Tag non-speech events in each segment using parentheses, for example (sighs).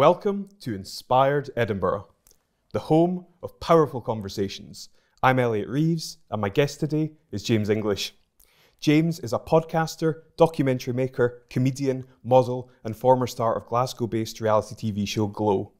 Welcome to Inspired Edinburgh, the home of powerful conversations. I'm Elliot Reeves, and my guest today is James English. James is a podcaster, documentary maker, comedian, model, and former star of Glasgow based reality TV show Glow.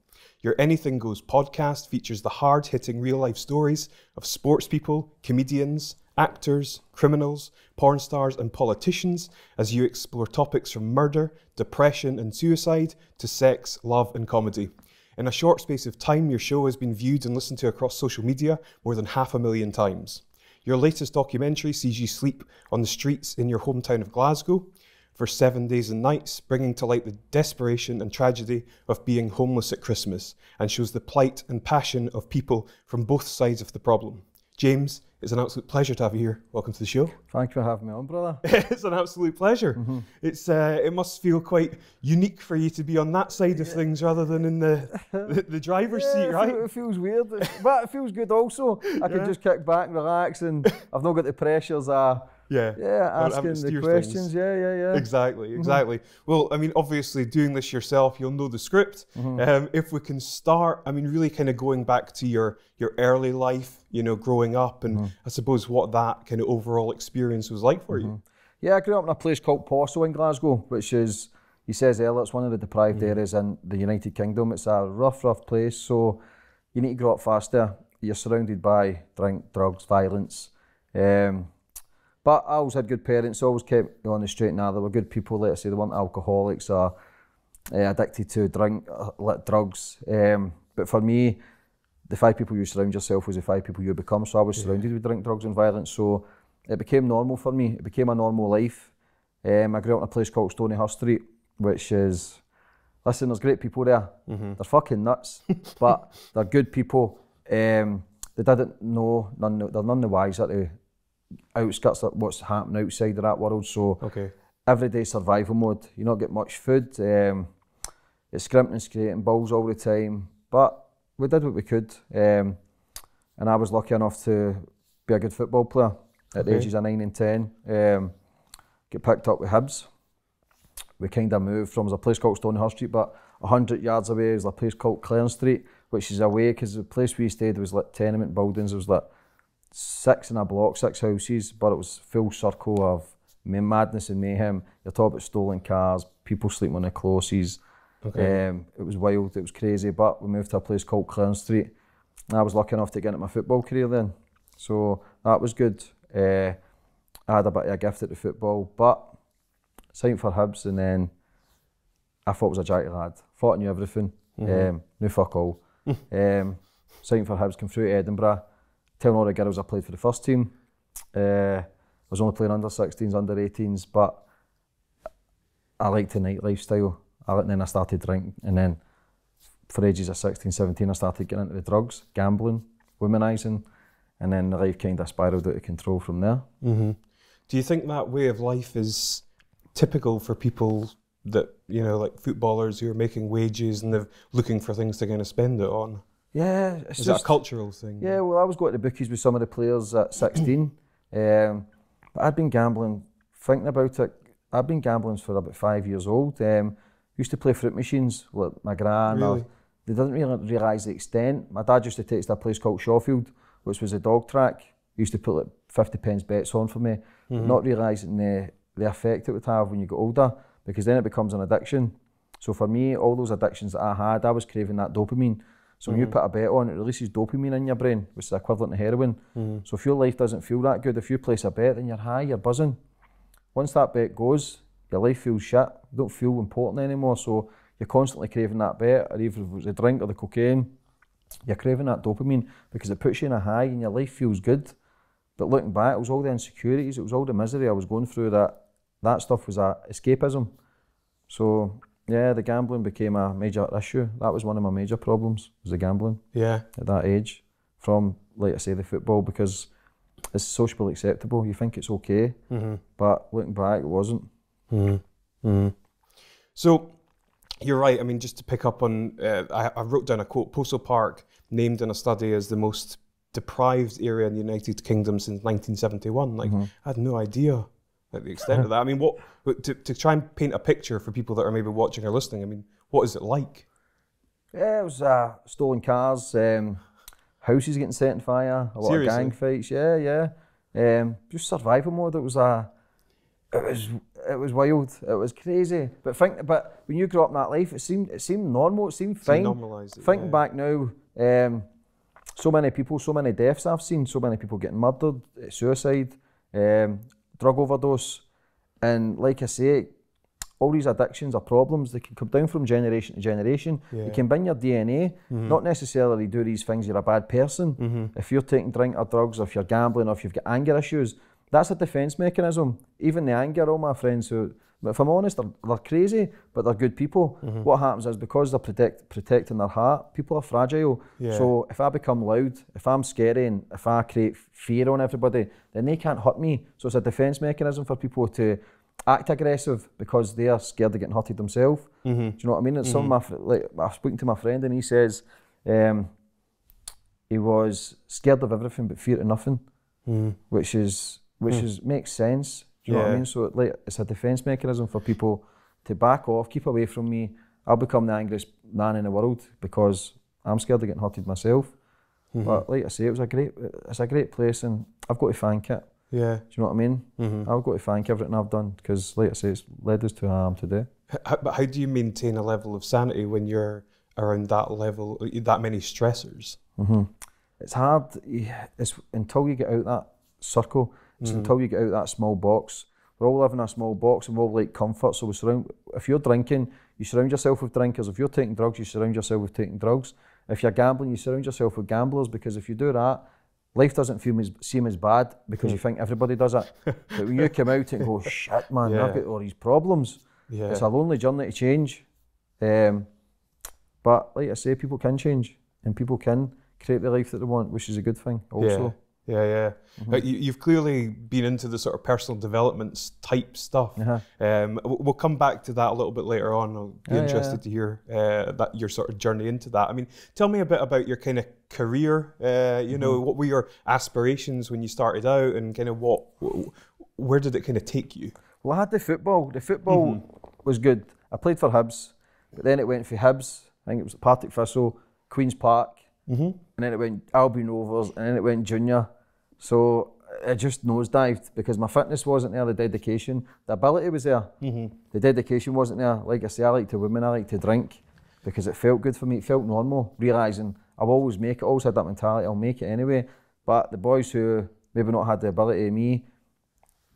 Your Anything Goes podcast features the hard hitting real life stories of sports people, comedians, actors, criminals, porn stars, and politicians as you explore topics from murder, depression, and suicide to sex, love, and comedy. In a short space of time, your show has been viewed and listened to across social media more than half a million times. Your latest documentary sees you sleep on the streets in your hometown of Glasgow for seven days and nights, bringing to light the desperation and tragedy of being homeless at Christmas, and shows the plight and passion of people from both sides of the problem. James, it's an absolute pleasure to have you here. Welcome to the show. Thank you for having me on, brother. (laughs) it's an absolute pleasure. Mm-hmm. It's uh, it must feel quite unique for you to be on that side of things rather than in the the, the driver's yeah, seat, right? It feels weird, but it feels good also. I yeah. can just kick back and relax, and (laughs) I've not got the pressures. Uh, yeah. Yeah, asking the questions. Things. Yeah, yeah, yeah. Exactly, mm-hmm. exactly. Mm-hmm. Well, I mean, obviously, doing this yourself, you'll know the script. Mm-hmm. Um, if we can start, I mean, really kind of going back to your your early life, you know, growing up, and mm-hmm. I suppose what that kind of overall experience was like for you. Mm-hmm. Yeah, I grew up in a place called Possil in Glasgow, which is, he says earlier, it's one of the deprived mm-hmm. areas in the United Kingdom. It's a rough, rough place, so you need to grow up faster. You're surrounded by drink, drugs, violence. Um, but I always had good parents, always kept me on the straight and narrow. They were good people, let's say they weren't alcoholics or uh, addicted to drink, uh, drugs. Um, but for me, the five people you surround yourself was the five people you become. So I was yeah. surrounded with drink, drugs and violence. So it became normal for me. It became a normal life. Um, I grew up in a place called Stonyhurst Street, which is, listen, there's great people there. Mm-hmm. They're fucking nuts, (laughs) but they're good people. Um, they didn't know, none, they're none the wiser to outskirts of what's happening outside of that world. So okay. everyday survival mode. You not get much food. Um, it's scrimping, and skating, balls all the time. But we did what we could. Um, and I was lucky enough to be a good football player at okay. the ages of 9 and 10. Um, get picked up with Hibs. We kind of moved from, a place called Stonyhurst Street, but 100 yards away is a place called Clarence Street, which is away because the place we stayed was like tenement buildings. It was like six in a block, six houses, but it was full circle of madness and mayhem. You're talking about stolen cars, people sleeping on the closes. Okay. Um, it was wild, it was crazy, but we moved to a place called Clarence Street. I was lucky enough to get into my football career then. So that was good. Uh, I had a bit of a gift at the football, but signed for Hibs and then I thought was a jacky lad. Thought I knew everything, mm-hmm. um, knew fuck all. (laughs) um, signed for Hibs, came through to Edinburgh telling all the girls I played for the first team. Uh, I was only playing under 16s, under 18s, but I liked the night lifestyle. I, and then I started drinking, and then for ages of 16, 17, I started getting into the drugs, gambling, womanising, and then the life kind of spiraled out of control from there. Mm-hmm. Do you think that way of life is typical for people that, you know, like footballers who are making wages and they're looking for things to kind of spend it on? Yeah, it's Is just, that a cultural thing? Yeah, well, I was going to bookies with some of the players at (clears throat) 16. um, but I'd been gambling, thinking about it, I'd been gambling for about five years old. Um, used to play fruit machines with my gran. Really? they didn't really realise the extent. My dad used to take us to a place called Shawfield, which was a dog track. He used to put like 50 pence bets on for me, mm-hmm. not realising the, the effect it would have when you get older, because then it becomes an addiction. So for me, all those addictions that I had, I was craving that dopamine. So when you put a bet on, it releases dopamine in your brain, which is equivalent to heroin. Mm-hmm. So if your life doesn't feel that good, if you place a bet, then you're high, you're buzzing. Once that bet goes, your life feels shit. You don't feel important anymore. So you're constantly craving that bet, or even if it was the drink or the cocaine, you're craving that dopamine because it puts you in a high and your life feels good. But looking back, it was all the insecurities, it was all the misery I was going through that that stuff was a escapism. So yeah, the gambling became a major issue. That was one of my major problems, was the gambling. Yeah. At that age, from like I say, the football because it's socially acceptable. You think it's okay, mm-hmm. but looking back, it wasn't. Mm-hmm. Mm-hmm. So you're right. I mean, just to pick up on, uh, I, I, wrote down a quote: Possil Park, named in a study as the most deprived area in the United Kingdom since 1971. Like, mm-hmm. I had no idea like the extent of that. I mean, what to, to try and paint a picture for people that are maybe watching or listening. I mean, what is it like? Yeah, it was uh, stolen cars, um, houses getting set on fire, a lot Seriously? of gang fights. Yeah, yeah. Um, just survival mode. It was uh, it was it was wild. It was crazy. But think, but when you grew up in that life, it seemed it seemed normal. It seemed fine. normalise it, Thinking yeah. back now, um, so many people, so many deaths I've seen, so many people getting murdered, suicide, um, drug overdose, and like I say, all these addictions are problems. They can come down from generation to generation. Yeah. They can bin your DNA. Mm-hmm. Not necessarily do these things. You're a bad person. Mm-hmm. If you're taking drink or drugs, or if you're gambling, or if you've got anger issues, that's a defence mechanism. Even the anger, all my friends who, if I'm honest, they're, they're crazy, but they're good people. Mm-hmm. What happens is because they're protect, protecting their heart, people are fragile. Yeah. So if I become loud, if I'm scary, and if I create fear on everybody, then they can't hurt me. So it's a defence mechanism for people to act aggressive because they are scared of getting hurted themselves. Mm-hmm. Do you know what I mean? It's some of mm-hmm. my fr- like I've spoken to my friend and he says um, he was scared of everything but fear of nothing, which is which hmm. is makes sense. Do you know what I mean? So it, like it's a defence mechanism for people to back off, keep away from me. I'll become the angriest man in the world because I'm scared of getting hurted myself. But like I say, it was a great it's a great place and I've got to thank it. Yeah. Do you know what I mean? I've got to thank everything I've done because, like I say, it's led us to who I am today. How, but how do you maintain a level of sanity when you're around that level, that many stressors? Mhm. It's hard. It's until you get out that circle. It's until you get out that small box. We're all living in a small box and we all like comfort. So we surround. If you're drinking, you surround yourself with drinkers. If you're taking drugs, you surround yourself with taking drugs. If you're gambling, you surround yourself with gamblers because if you do that, life doesn't feel as, seem as bad because you think everybody does it. (laughs) but when you come out and go, shit, man, Yeah. I've got all these problems. Yeah. It's a lonely journey to change. Um, but like I say, people can change and people can create the life that they want, which is a good thing also. Yeah, yeah. Mm-hmm. Uh, you, you've clearly been into the sort of personal development s- type stuff. Uh-huh. Um, we'll come back to that a little bit later on. I'll be Yeah, yeah, interested yeah. to hear uh, that your sort of journey into that. I mean, tell me a bit about your kind of career. Uh, you Mm-hmm. know, what were your aspirations when you started out, and kind of what, where did it kind of take you? Well, I had the football. The football was good. I played for Hibs, but then it went for Hibs. I think it was Partick Thistle, Queen's Park, and then it went Albion Rovers, and then it went junior. So it just nosedived because my fitness wasn't there, the dedication, the ability was there. The dedication wasn't there. Like I say, I like to women, I like to drink because it felt good for me. It felt normal, realising I'll always make it. always had that mentality, I'll make it anyway. But the boys who maybe not had the ability of me,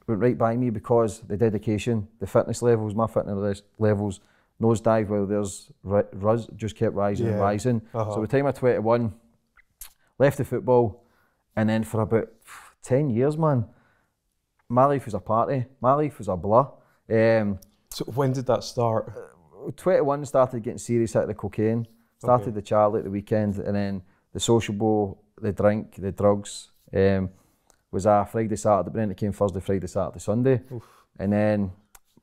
went right by me because the dedication, the fitness levels, my fitness levels nosedive while theirs ri- ris- just kept rising and rising. Uh-huh. So by the time I 21, left the football, and then for about 10 years, man, my life was a party. My life was a blur. Um, So when did that start? 21 started getting serious out of the cocaine, started Okay. the Charlie at the weekend, and then the sociable, the drink, the drugs. Um, was a Friday, Saturday, but then it came Thursday, Friday, Saturday, Sunday. And then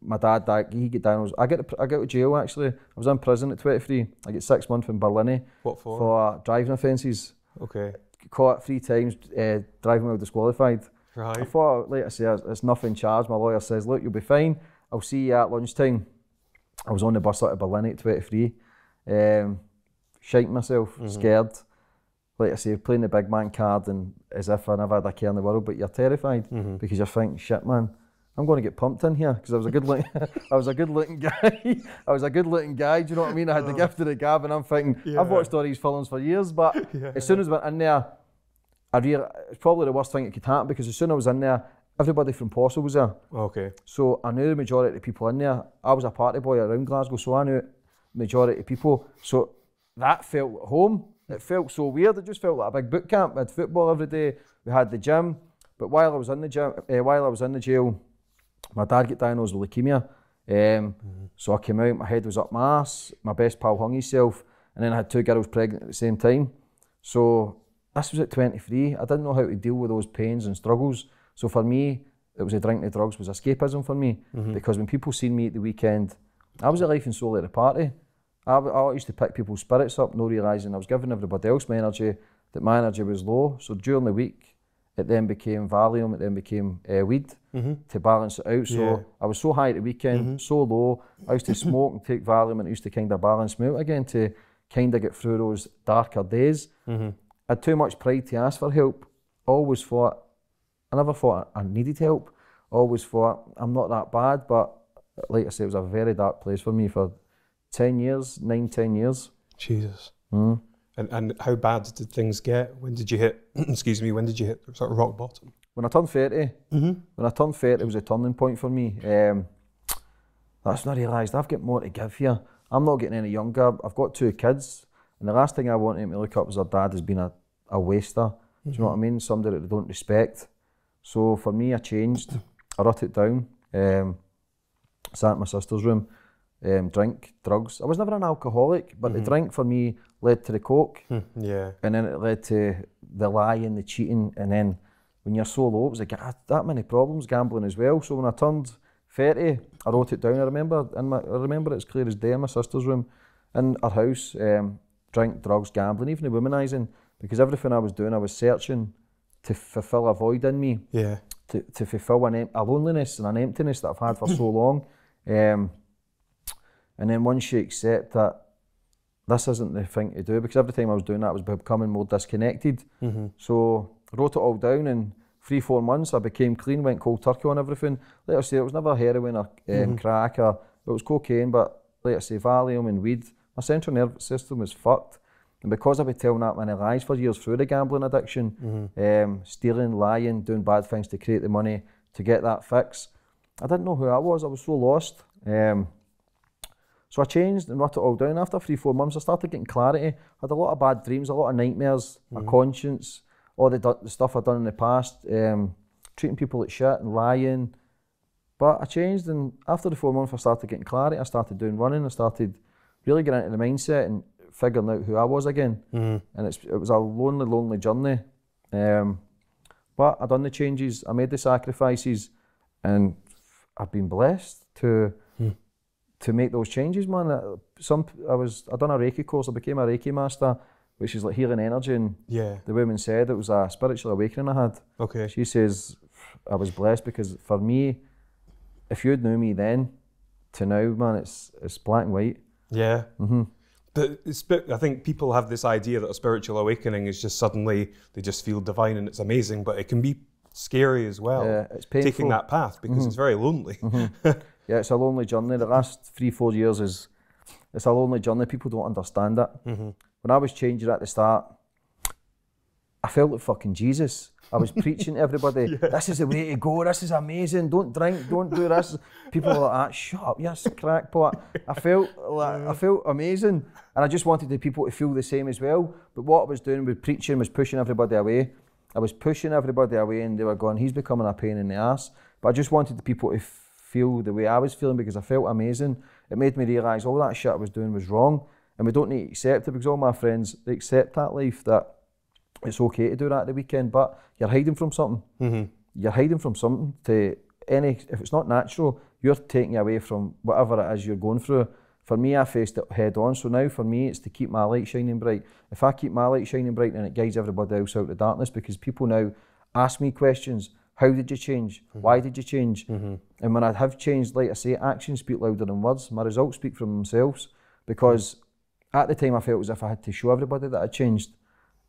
my dad, died, he get diagnosed. I get I got to jail actually. I was in prison at 23. I get six months in Barlinnie What for? for driving offences. Okay, Caught three times, uh, driving while disqualified. Right. I thought, like I say, it's nothing charged. My lawyer says, look, you'll be fine. I'll see you at lunchtime. I was on the bus out of Barlinnie at 23. Um, shiting myself, scared. Like I say, playing the big man card and as if I never had a care in the world, but you're terrified because you're thinking, shit, man, I'm going to get pumped in here because I was a good looking, (laughs) I was a good looking guy. (laughs) I was a good looking guy. Do you know what I mean? I had the gift of the gab, and I'm thinking, Yeah. I've watched all these films for years, but (laughs) Yeah. as soon as I went in there, I real it's probably the worst thing that could happen because as soon as I was in there, everybody from Possil was there. Okay, So I knew the majority of the people in there. I was a party boy around Glasgow, so I knew the majority of people. So that felt at home. It felt so weird. It just felt like a big boot camp. We had football every day. We had the gym. But while I was in the gym, uh, while I was in the jail, my dad got diagnosed with leukemia. Um, So I came out, my head was up my ass. My best pal hung himself, and then I had two girls pregnant at the same time. So this was at 23. I didn't know how to deal with those pains and struggles. So for me, it was a drink and drugs was escapism for me because when people seen me at the weekend, I was a life and soul at the party. I, I used to pick people's spirits up, no realising I was giving everybody else my energy, that my energy was low. So during the week, it then became Valium, it then became uh, weed to balance it out. So Yeah. I was so high at the weekend, so low. I used to smoke and take Valium and it used to kind of balance me out again to kind of get through those darker days. Mm-hmm. I had too much pride to ask for help. Always thought, I never thought I needed help. Always thought I'm not that bad, but like I said, it was a very dark place for me for 10 years, nine, 10 years. Jesus. Mm. And and how bad did things get? When did you hit? (clears throat) excuse me. When did you hit sort of rock bottom? When I turned 30, Mm-hmm. when I turned 30, it was a turning point for me. Um, that's when I realised I've got more to give here. I'm not getting any younger. I've got two kids, and the last thing I want them to look up as their dad has been a, a waster. Do you know what I mean? Somebody that they don't respect. So for me, I changed. I wrote it down. Um, sat in my sister's room, um, drink, drugs. I was never an alcoholic, but the drink for me led to the coke, Yeah. and then it led to the lying, the cheating, and then when you're so low, it was like ah, that many problems, gambling as well. So when I turned 30, I wrote it down. I remember, in my, I remember it as clear as day in my sister's room, in our house, um, drink, drugs, gambling, even the womanising, because everything I was doing, I was searching to fulfil a void in me Yeah. to, to fulfill an, a loneliness and an emptiness that I've had for so (coughs) long. Um, and then once you accept that this isn't the thing to do, because every time I was doing that, I was becoming more disconnected. Mm-hmm. So I wrote it all down and three, four months. I became clean, went cold turkey on everything. Let us say, it was never heroin or um, crack or it was cocaine, but let us say, Valium and weed. My central nervous system was fucked. And because I've been telling that many lies for years through the gambling addiction, um, stealing, lying, doing bad things to create the money to get that fix, I didn't know who I was. I was so lost. Um, so I changed and wrote it all down. After three, four months, I started getting clarity. I had a lot of bad dreams, a lot of nightmares, my conscience, all the, the stuff I'd done in the past, um, treating people like shit and lying. But I changed, and after the four months, I started getting clarity. I started doing running. I started really getting into the mindset and figuring out who I was again. Mm-hmm. And it's, it was a lonely, lonely journey. Um, but I done the changes. I made the sacrifices, and I've been blessed to to make those changes, man. Uh, Some I was I done a Reiki course. I became a Reiki master, which is like healing energy. And Yeah. the woman said it was a spiritual awakening I had. Okay. She says I was blessed because for me, if you'd known me then to now, man, it's it's black and white. Yeah. hmm But it's, I think people have this idea that a spiritual awakening is just suddenly they just feel divine and it's amazing, but it can be scary as well. Yeah, it's painful. Taking that path because it's very lonely. (laughs) Yeah, it's a lonely journey. The last three, four years is it's a lonely journey. People don't understand it. When I was changing at the start, I felt like fucking Jesus. I was preaching to everybody, (laughs) this is the way to go, this is amazing, don't drink, don't do this. People were like, ah, shut up, yes, crackpot. I felt like, I felt amazing. And I just wanted the people to feel the same as well. But what I was doing with preaching was pushing everybody away. I was pushing everybody away and they were going, he's becoming a pain in the ass. But I just wanted the people to feel the way I was feeling because I felt amazing. It made me realise all that shit I was doing was wrong. And we don't need to accept it because all my friends, they accept that life, that it's okay to do that at the weekend, but you're hiding from something. Mm-hmm. You're hiding from something to any, if it's not natural, you're taking away from whatever it is you're going through. For me, I faced it head on. So now for me, it's to keep my light shining bright. If I keep my light shining bright, then it guides everybody else out of darkness because people now ask me questions. How did you change? Mm-hmm. Why did you change? Mm-hmm. And when I have changed, like I say, actions speak louder than words. My results speak for themselves because at the time I felt as if I had to show everybody that I changed.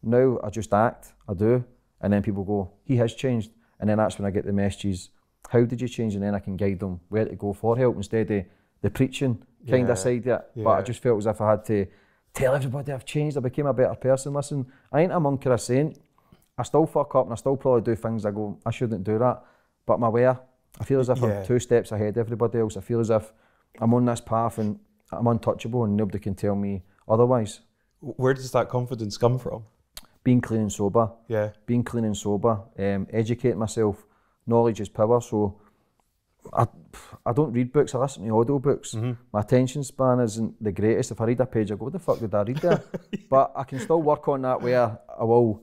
Now I just act, I do, and then people go, he has changed. And then that's when I get the messages, how did you change? And then I can guide them where to go for help instead of the preaching kind Yeah, of side of it. But I just felt as if I had to tell everybody I've changed, I became a better person. Listen, I ain't a monk or a saint. I still fuck up and I still probably do things I go, I shouldn't do that. But I'm aware. I feel as if Yeah. I'm two steps ahead of everybody else. I feel as if I'm on this path and I'm untouchable and nobody can tell me otherwise. Where does that confidence come from? Being clean and sober, Yeah. being clean and sober, um, educating myself. Knowledge is power, so I, I don't read books, I listen to audio books. My attention span isn't the greatest. If I read a page, I go, what the fuck did I read there? (laughs) but I can still work on that where I will,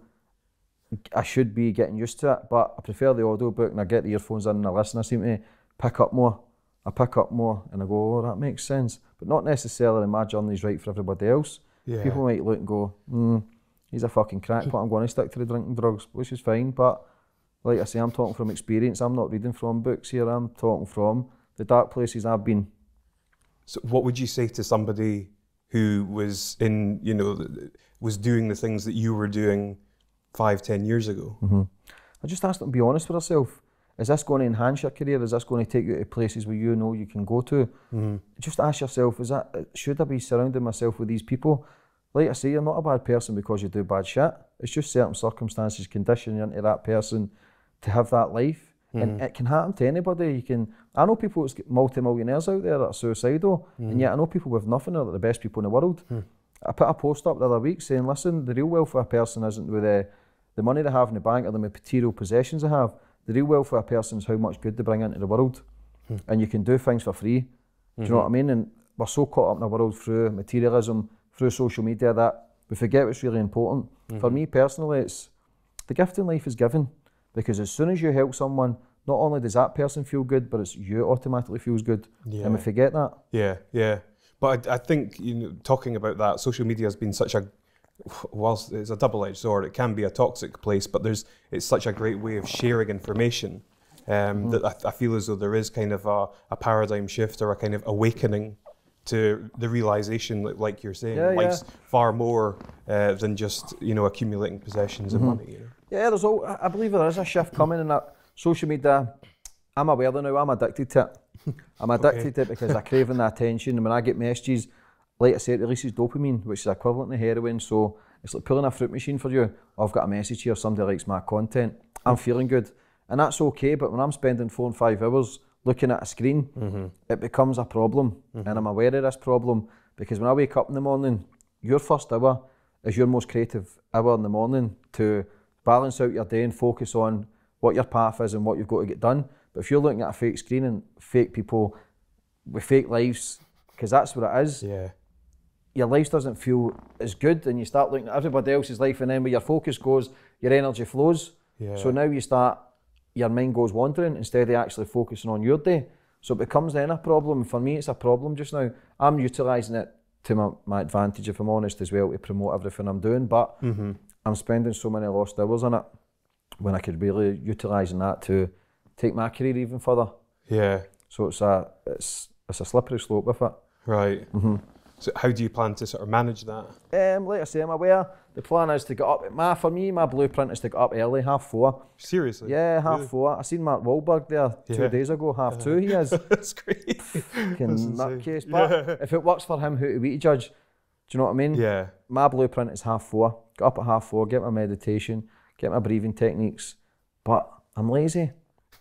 I should be getting used to it, but I prefer the audio book and I get the earphones in and I listen. I seem to pick up more. I pick up more and I go, oh, that makes sense. But not necessarily my journey's right for everybody else. Yeah. People might look and go, hmm, he's a fucking crackpot. I'm going to stick to the drinking drugs, which is fine. But like I say, I'm talking from experience. I'm not reading from books here. I'm talking from the dark places I've been. So what would you say to somebody who was in, you know, was doing the things that you were doing five, ten years ago. Mm-hmm. I just asked them to be honest with yourself. Is this going to enhance your career? Is this going to take you to places where you know you can go to? Mm-hmm. Just ask yourself: Is that should I be surrounding myself with these people? Like I say, you're not a bad person because you do bad shit. It's just certain circumstances condition you into that person to have that life, and mm-hmm. it can happen to anybody. You can. I know people that's multi-millionaires out there that are suicidal, and yet I know people with nothing that are the best people in the world. Hmm. I put a post up the other week saying, listen, the real wealth of a person isn't with the, the money they have in the bank or the material possessions they have. The real wealth of a person is how much good they bring into the world. Hmm. And you can do things for free. Do you know mm-hmm. what I mean? And we're so caught up in the world through materialism, through social media that we forget what's really important. For mm-hmm. me personally, it's the gift in life is given because as soon as you help someone, not only does that person feel good, but it's you automatically feels good. And we Yeah. forget that. Yeah, yeah. But I, I think you know, talking about that, social media has been such a whilst it's a double-edged sword, it can be a toxic place. But there's it's such a great way of sharing information um, that I, I feel as though there is kind of a, a paradigm shift or a kind of awakening to the realization, that, like you're saying, Yeah, life's far more uh, than just you know accumulating possessions and money. You know? Yeah, there's all, I I believe there is a shift coming in that social media. I'm aware of now, I'm addicted to it. (laughs) I'm addicted to it because I'm craving the attention. And when I get messages, like I said, it releases dopamine, which is equivalent to heroin. So it's like pulling a fruit machine for you. I've got a message here, somebody likes my content. I'm mm. feeling good. And that's okay, but when I'm spending four and five hours looking at a screen, mm-hmm. it becomes a problem. And mm-hmm. I'm aware of this problem because when I wake up in the morning, your first hour is your most creative hour in the morning to balance out your day and focus on what your path is and what you've got to get done. But if you're looking at a fake screen and fake people with fake lives, because that's what it is, Yeah, your life doesn't feel as good and you start looking at everybody else's life and then where your focus goes, your energy flows. Yeah. So now you start, your mind goes wandering instead of actually focusing on your day. So it becomes then a problem. For me, it's a problem just now. I'm utilising it to my, my advantage, if I'm honest, as well, to promote everything I'm doing. But mm-hmm. I'm spending so many lost hours on it when I could really utilising that to take my career even further. yeah, So it's a it's it's a slippery slope with it. right. So how do you plan to sort of manage that? Um, like I say, I'm aware. The plan is to get up. My for me, my blueprint is to get up early, half four. Seriously? Yeah, half four. I seen Mark Wahlberg there two days ago. Half two, he is. (laughs) That's great. Fucking nutcase. But if it works for him, who are we to judge? Do you know what I mean? Yeah. My blueprint is half four. Get up at half four. Get my meditation. Get my breathing techniques. But I'm lazy.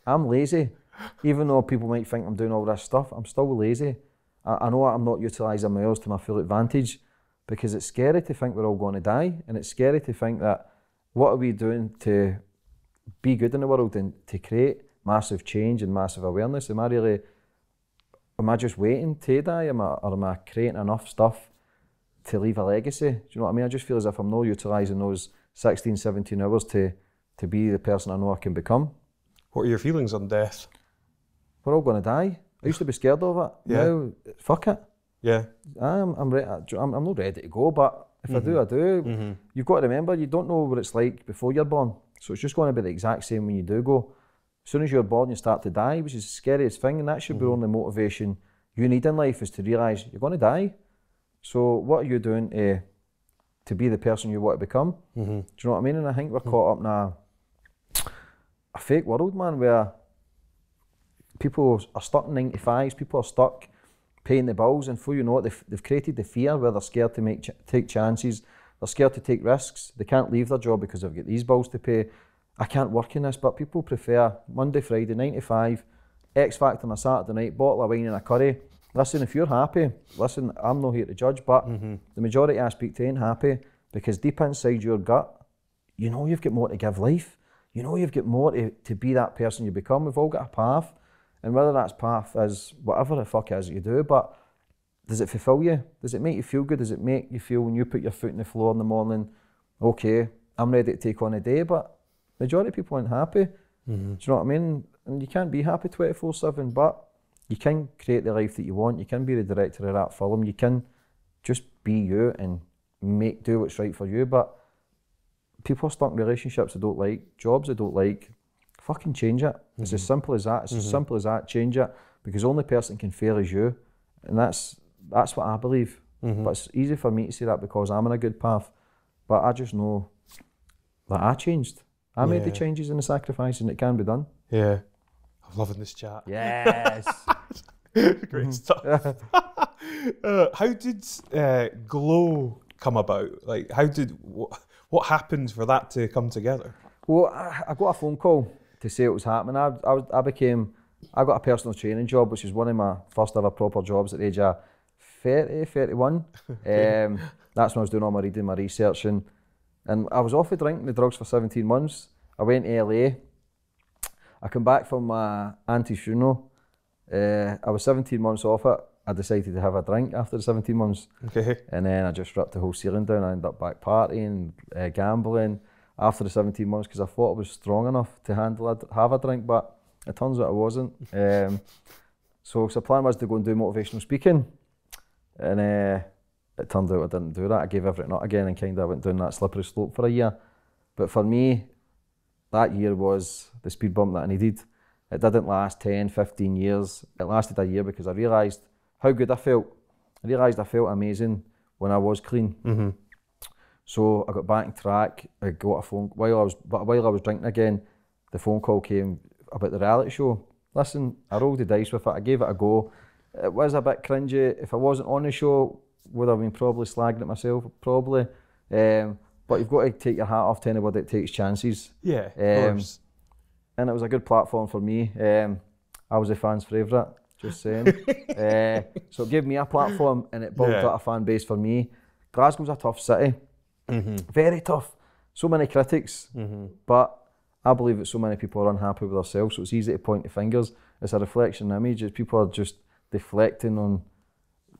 I'm lazy. Even though people might think I'm doing all this stuff, I'm still lazy. I, I know I'm not utilising my hours to my full advantage because it's scary to think we're all going to die, and it's scary to think that what are we doing to be good in the world and to create massive change and massive awareness? Am I really, am I just waiting to die? Am I, or am I creating enough stuff to leave a legacy? Do you know what I mean? I just feel as if I'm not utilising those 16, 17 hours to, to be the person I know I can become. What are your feelings on death? We're all going to die. I used to be scared of it. Yeah. Now, fuck it. Yeah. I'm, I'm, re- I'm, I'm not ready to go, but if I do, mm-hmm. I do. Mm-hmm. You've got to remember, you don't know what it's like before you're born. So it's just going to be the exact same when you do go. As soon as you're born, you start to die, which is the scariest thing, and that should be mm-hmm. the only motivation you need in life is to realise you're going to die. So what are you doing to, to be the person you want to become? Do you know what I mean? And I think we're caught up in a, fake world, man, where people are stuck in 95s, people are stuck paying the bills, and before you know it, they've, they've created the fear where they're scared to make ch- take chances, they're scared to take risks, they can't leave their job because they've got these bills to pay. I can't work in this, but people prefer Monday, Friday, 9 to 5, X Factor on a Saturday night, bottle of wine and a curry. Listen, if you're happy, listen, I'm not here to judge, but mm-hmm. the majority I speak to ain't happy because deep inside your gut, you know you've got more to give life. You know you've got more to, to be that person you become. We've all got a path. And whether that's path is whatever the fuck it is that you do, but does it fulfill you? Does it make you feel good? Does it make you feel when you put your foot in the floor in the morning, okay, I'm ready to take on a day, but majority of people aren't happy. Mm-hmm. Do you know what I mean? And you can't be happy 24 7, but you can create the life that you want. You can be the director of that film. You can just be you and make do what's right for you. But people are stuck in relationships they don't like, jobs they don't like. Fucking change it. It's as simple as that. It's as simple as that. Change it because the only person can fail is you, and that's that's what I believe. But it's easy for me to say that because I'm on a good path. But I just know that I changed. I made the changes and the sacrifices, and it can be done. Yeah. I'm loving this chat. Yes. (laughs) Great stuff. (laughs) uh, how did uh, Glow come about? Like, how did what, what happened for that to come together? Well, I, I got a phone call to say it was happening. I, I, I became, I got a personal training job, which is one of my first ever proper jobs at the age of 30, 31. (laughs) um, that's when I was doing all my reading, my research, and, and I was off of drinking the drugs for 17 months. I went to LA. I come back from my auntie's funeral. Uh, I was 17 months off it. I decided to have a drink after the 17 months. Okay. And then I just ripped the whole ceiling down. I ended up back partying, uh, gambling after the 17 months because I thought I was strong enough to handle a, have a drink, but it turns out I wasn't. Um, so, so the plan was to go and do motivational speaking. And uh, it turned out I didn't do that. I gave everything up again and kind of went down that slippery slope for a year. But for me, that year was the speed bump that I needed. It didn't last 10, 15 years. It lasted a year because I realised how good I felt. I realised I felt amazing when I was clean. Mm-hmm. So I got back on track. I got a phone while I was but while I was drinking again. The phone call came about the reality show. Listen, I rolled the dice with it. I gave it a go. It was a bit cringy. If I wasn't on the show, would have been probably slagging at myself, probably. Um, but you've got to take your hat off to anybody that takes chances. Yeah, of Um, course. and it was a good platform for me. Um, I was a fan's favourite, just saying. (laughs) uh, so it gave me a platform and it built Yeah. up a fan base for me. Glasgow's a tough city, very tough. So many critics, but I believe that so many people are unhappy with themselves, so it's easy to point the fingers. It's a reflection image. It's people are just deflecting on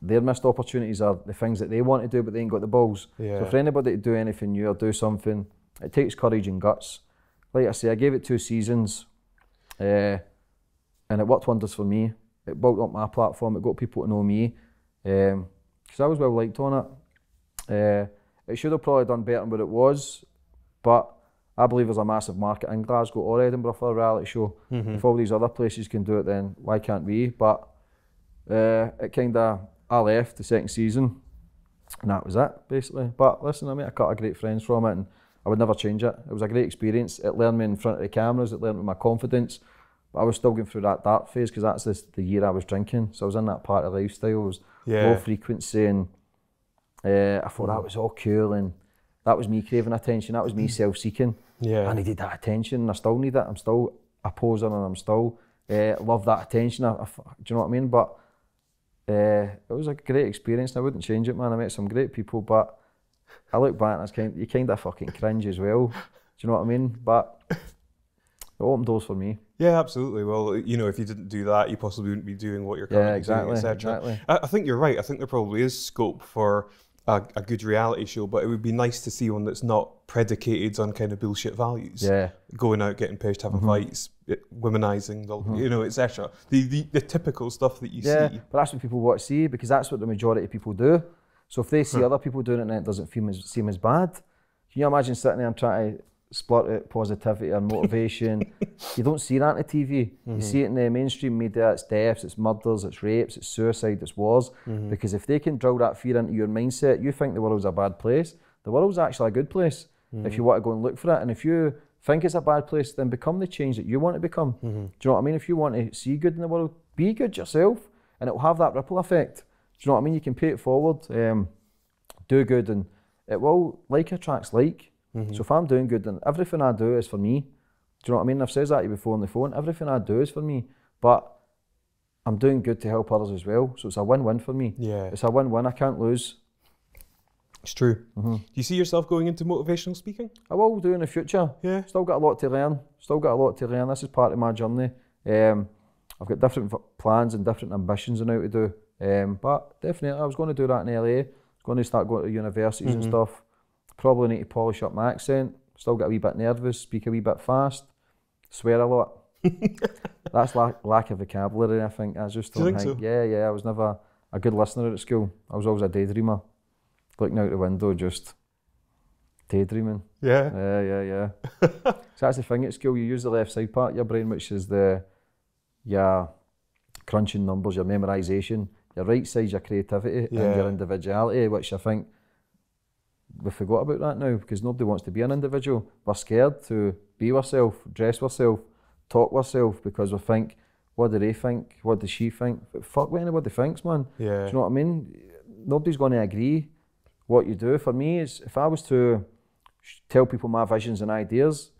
their missed opportunities or the things that they want to do, but they ain't got the balls. Yeah. So for anybody to do anything new or do something, it takes courage and guts. Like I say, I gave it two seasons, uh, and it worked wonders for me. It built up my platform. It got people to know me, because I was well liked on it. Uh, it should have probably done better than what it was, but I believe there's a massive market in Glasgow or Edinburgh for a reality show. If all these other places can do it, then why can't we? But uh, it kind of I left the second season, and that was it basically. But listen, I met a couple of great friends from it, and I would never change it. It was a great experience. It learned me in front of the cameras. It learned me my confidence. But I was still going through that dark phase because that's this, the year I was drinking. So I was in that part of lifestyle. It was Yeah. low frequency, and uh, I thought that was all cool, and that was me craving attention. That was me self-seeking. Yeah. I needed that attention, and I still need it. I'm still a poser, and I'm still uh, love that attention. I, I do you know what I mean? But uh, it was a great experience, and I wouldn't change it, man. I met some great people, but I look back and it's kind, you kind of fucking cringe as well. Do you know what I mean? But it opened doors for me. Yeah, absolutely. Well, you know, if you didn't do that, you possibly wouldn't be doing what you're Yeah, currently exactly, doing, etc. exactly. I, I think you're right. I think there probably is scope for a, a good reality show, but it would be nice to see one that's not predicated on kind of bullshit values. Yeah, Mm-hmm. Going out, getting pissed, having fights, it, womanizing, the, you know, etc. The, the the typical stuff that you yeah. see. But that's what people want to see because that's what the majority of people do. So if they see other people doing it and it doesn't seem as, seem as bad, can you imagine sitting there and trying to splurt out positivity and motivation? (laughs) you don't see that on the TV. You mm-hmm. see it in the mainstream media. It's deaths, it's murders, it's rapes, it's suicide, it's wars. Mm-hmm. Because if they can drill that fear into your mindset, you think the world's a bad place. The world's actually a good place if mm-hmm. you want to go and look for it. And if you think it's a bad place, then become the change that you want to become. Do you know what I mean? If you want to see good in the world, be good yourself, and it will have that ripple effect. Do you know what I mean? You can pay it forward, um, do good, and it will like attracts like. So if I'm doing good, then everything I do is for me. Do you know what I mean? I've said that to you before on the phone. Everything I do is for me, but I'm doing good to help others as well. So it's a win-win for me. Yeah. It's a win-win. I can't lose. It's true. Mm-hmm. Do you see yourself going into motivational speaking? I will do in the future. Yeah. Still got a lot to learn. Still got a lot to learn. This is part of my journey. Um, I've got different v- plans and different ambitions on how to do. Um, but definitely, I was going to do that in LA. I was going to start going to universities and stuff. Probably need to polish up my accent. Still get a wee bit nervous. Speak a wee bit fast. Swear a lot. (laughs) That's lack, lack of vocabulary. I think. I just don't think so? Yeah, yeah. I was never a good listener at school. I was always a daydreamer, looking out the window, just daydreaming. Yeah. Yeah, yeah, yeah. (laughs) so that's the thing at school. You use the left side part of your brain, which is the your crunching numbers, your memorisation. your right side, your creativity Yeah. and your individuality, which I think we forgot about that now because nobody wants to be an individual. We're scared to be ourselves, dress ourselves, talk ourselves because we think, what do they think? What does she think? But fuck what anybody thinks, man. Yeah. Do you know what I mean? Nobody's going to agree what you do. For me, is if I was to tell people my visions and ideas,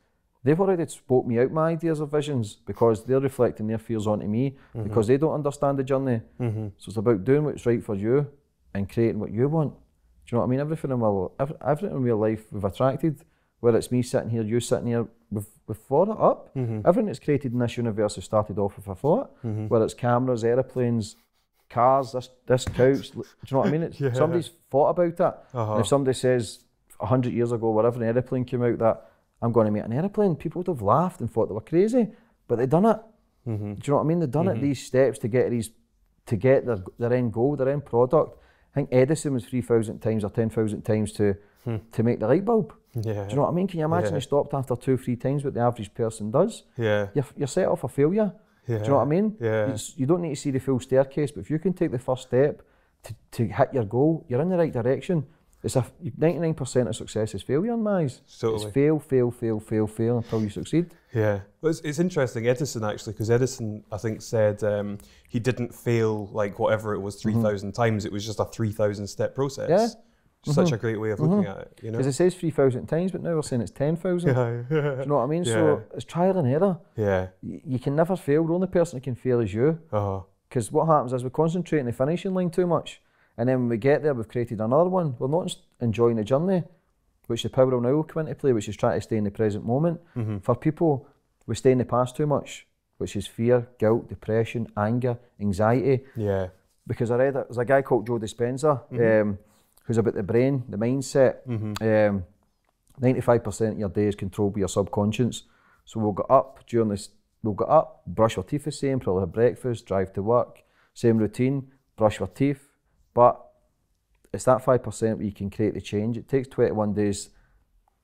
they've already spoke me out my ideas or visions because they're reflecting their fears onto me because they don't understand the journey. Mm-hmm. So it's about doing what's right for you and creating what you want. Do you know what I mean? Everything in my every, everything in real life we've attracted, whether it's me sitting here, you sitting here, we've, we've thought it up. Mm-hmm. Everything that's created in this universe has started off with a thought. Whether it's cameras, aeroplanes, cars, this this couch. Do you know what I mean? (laughs) It's, Yeah. Somebody's thought about that. Uh-huh. And if somebody says a hundred years ago, whatever an aeroplane came out, that I'm going to make an aeroplane, people would have laughed and thought they were crazy, but they done it. Mm-hmm. Do you know what I mean? They've done it these steps to get these to get their their end goal, their end product. I think Edison was three thousand times or ten thousand times to hmm. to make the light bulb. Yeah. Do you know what I mean? Can you imagine Yeah. he stopped after two, three times what the average person does? Yeah. You're, you're set up for failure. Yeah. Do you know what I mean? Yeah. It's- you don't need to see the full staircase, but if you can take the first step to, to hit your goal, you're in the right direction. It's a 99% of success is failure in my eyes. Totally. It's fail, fail, fail, fail, fail until you succeed. Yeah, well, it's, it's interesting. Edison actually, because Edison, I think, said um, he didn't fail like whatever it was 3,000 times. It was just a 3,000 step process. Yeah. Just Such a great way of looking at it, you know? Because it says 3,000 times, but now we're saying it's 10,000. Do Yeah, you know what I mean? Yeah. So it's trial and error. yeah. Y- You can never fail. The only person that can fail is you. Uh-huh. Because what happens is we concentrate on the finishing line too much. And then when we get there, we've created another one. We're not enjoying the journey, which the power of now will come into play, which is trying to stay in the present moment. For people, we stay in the past too much, which is fear, guilt, depression, anger, anxiety. Yeah. Because I read it, there's a guy called Joe Dispenza, um, who's about the brain, the mindset. Um, 95% of your day is controlled by your subconscious. So we'll get up during this, we'll get up, brush our teeth the same, probably have breakfast, drive to work, same routine, brush our teeth. But it's that 5% where you can create the change. It takes 21 days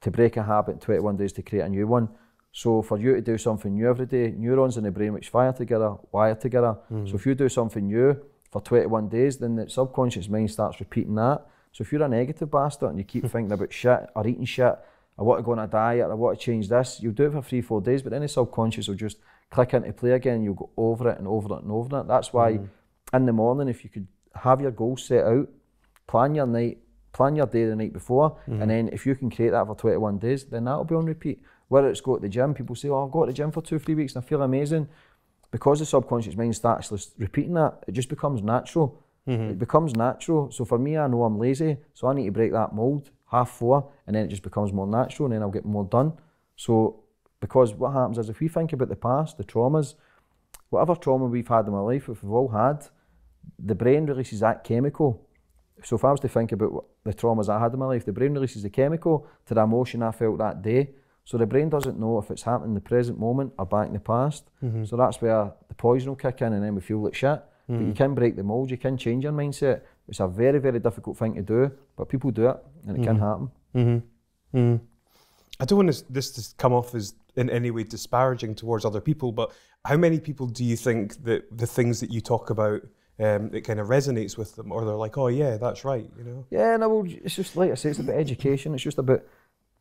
to break a habit, 21 days to create a new one. So for you to do something new every day, neurons in the brain which fire together, wire together. So mm-hmm. if you do something new for 21 days, then the subconscious mind starts repeating that. So if you're a negative bastard and you keep (laughs) thinking about shit or eating shit, I want to go on a diet, I want to change this, you'll do it for three, four days, but then the subconscious will just click into play again. You'll go over it and over it and over it. That's why mm-hmm. in the morning, if you could have your goals set out, plan your night, plan your day the night before, and mm-hmm. then if you can create that for 21 days, then that'll be on repeat. Whether it's go to the gym, people say, oh, I've got to the gym for two, three weeks and I feel amazing. Because the subconscious mind starts repeating that, it just becomes natural. Mm-hmm. It becomes natural. So for me, I know I'm lazy, so I need to break that mold, half four, and then it just becomes more natural, and then I'll get more done. So, because what happens is if we think about the past, the traumas, whatever trauma we've had in our life, if we've all had, the brain releases that chemical. So if I was to think about what the traumas I had in my life, the brain releases the chemical to the emotion I felt that day. So the brain doesn't know if it's happening in the present moment or back in the past. So that's where the poison will kick in and then we feel like shit. But you can break the mold, you can change your mindset. It's a very, very difficult thing to do, but people do it and it can happen. Mm-hmm. Mm. I don't want this, this to come off as in any way disparaging towards other people, but how many people do you think that the things that you talk about um, it kind of resonates with them, or they're like, "Oh yeah, that's right," you know? Yeah, no, well, it's just like I say, it's about education. It's just about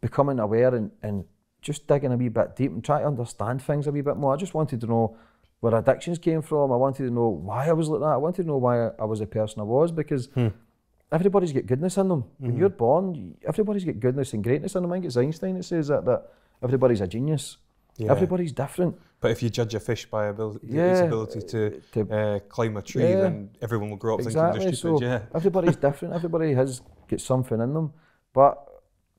becoming aware and, and just digging a wee bit deep and trying to understand things a wee bit more. I just wanted to know where addictions came from. I wanted to know why I was like that. I wanted to know why I was the person I was because everybody's got goodness in them. When you're born, everybody's got goodness and greatness in them. I think it's Einstein that says that, that everybody's a genius. Yeah. Everybody's different. But if you judge a fish by ability, its ability to, to- uh, climb a tree, Yeah. then everyone will grow up Exactly. thinking they're So stupid. yeah. everybody's (laughs) different. Everybody has got something in them. But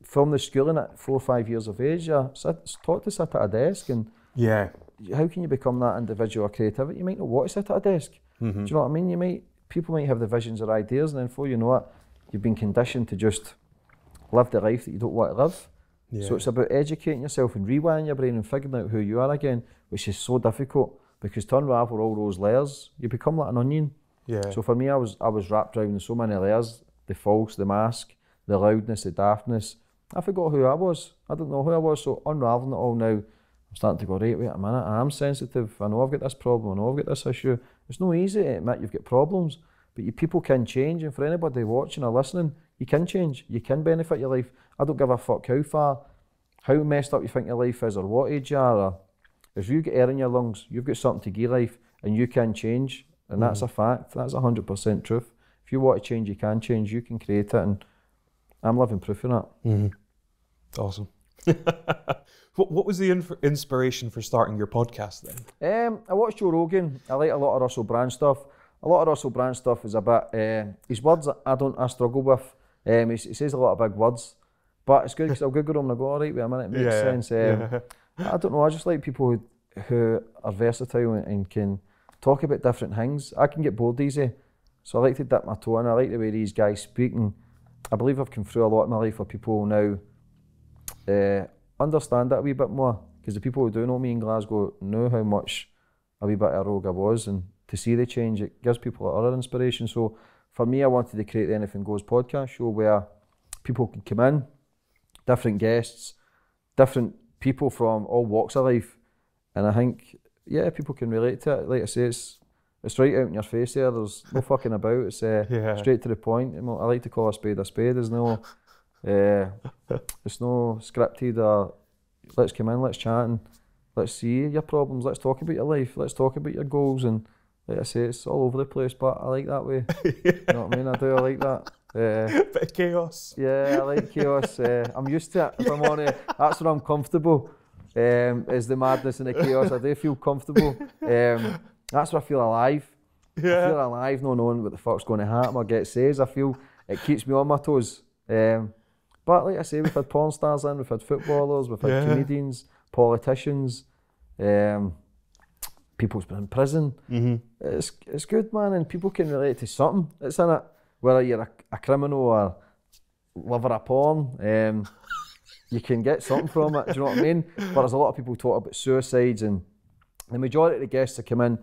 from the schooling at four or five years of age, you're sit, taught to sit at a desk and Yeah. how can you become that individual creativity? You might not want to sit at a desk. Do you know what I mean? You might people might have the visions or ideas, and then before you know it, you've been conditioned to just live the life that you don't want to live. Yeah. So it's about educating yourself and rewiring your brain and figuring out who you are again, which is so difficult because to unravel all those layers, you become like an onion. Yeah. So for me, I was I was wrapped around in so many layers: the false, the mask, the loudness, the daftness. I forgot who I was. I didn't know who I was. So unraveling it all now, I'm starting to go right. Wait a minute, I am sensitive. I know I've got this problem. I know I've got this issue. It's no easy to admit you've got problems, But you people can change, and for anybody watching or listening, you can change. You can benefit your life. I don't give a fuck how far, how messed up you think your life is, or what age you are. Or if you get air in your lungs, you've got something to give life, and you can change, and that's a fact. That's hundred percent truth. If you want to change, you can change. You can create it, and I'm living proof of that. Awesome. (laughs) what, what was the inf- inspiration for starting your podcast then? Um, I watched Joe Rogan. I like a lot of Russell Brand stuff. A lot of Russell Brand stuff is a bit. Uh, his words I don't. I struggle with. Um, he, he says a lot of big words, but it's good because I'll Google them and I go, all right, wait a minute, it makes Yeah, sense. Um, yeah. (laughs) I don't know. I just like people who, who are versatile and, and can talk about different things. I can get bored easy, so I like to dip my toe in. I like the way these guys speak, and I believe I've come through a lot in my life where people now uh, understand that a wee bit more. Because the people who do know me in Glasgow know how much a wee bit of a rogue I was, and to see the change, it gives people other inspiration. So for me, I wanted to create the Anything Goes podcast show where people can come in, different guests, different people from all walks of life, and I think yeah, people can relate to it. Like I say, it's it's right out in your face there. There's no (laughs) fucking about. It's uh, Yeah. straight to the point. I like to call a spade a spade. There's no, (laughs) uh, it's no scripted or let's come in, let's chat and let's see your problems. Let's talk about your life. Let's talk about your goals and like I say, it's all over the place. But I like that way. (laughs) You know what I mean? I do. I like that. Uh, (laughs) Bit of chaos. yeah, I like chaos. Uh, I'm used to it. If I'm honest, that's where I'm comfortable. Um, is the madness and the chaos. I do feel comfortable. Um, that's where I feel alive. Yeah. I feel alive, not knowing what the fuck's going to happen or get says. I feel it keeps me on my toes. Um, but like I say, we've had porn stars in, we've had footballers, we've had Yeah. comedians, politicians, um, people's been in prison. Mm-hmm. It's it's good, man, and people can relate to something. It's in it, whether you're a, a criminal or lover of porn. Um, you can get something from it. Do you know what I mean? But there's a lot of people talk about suicides, and the majority of the guests that come in,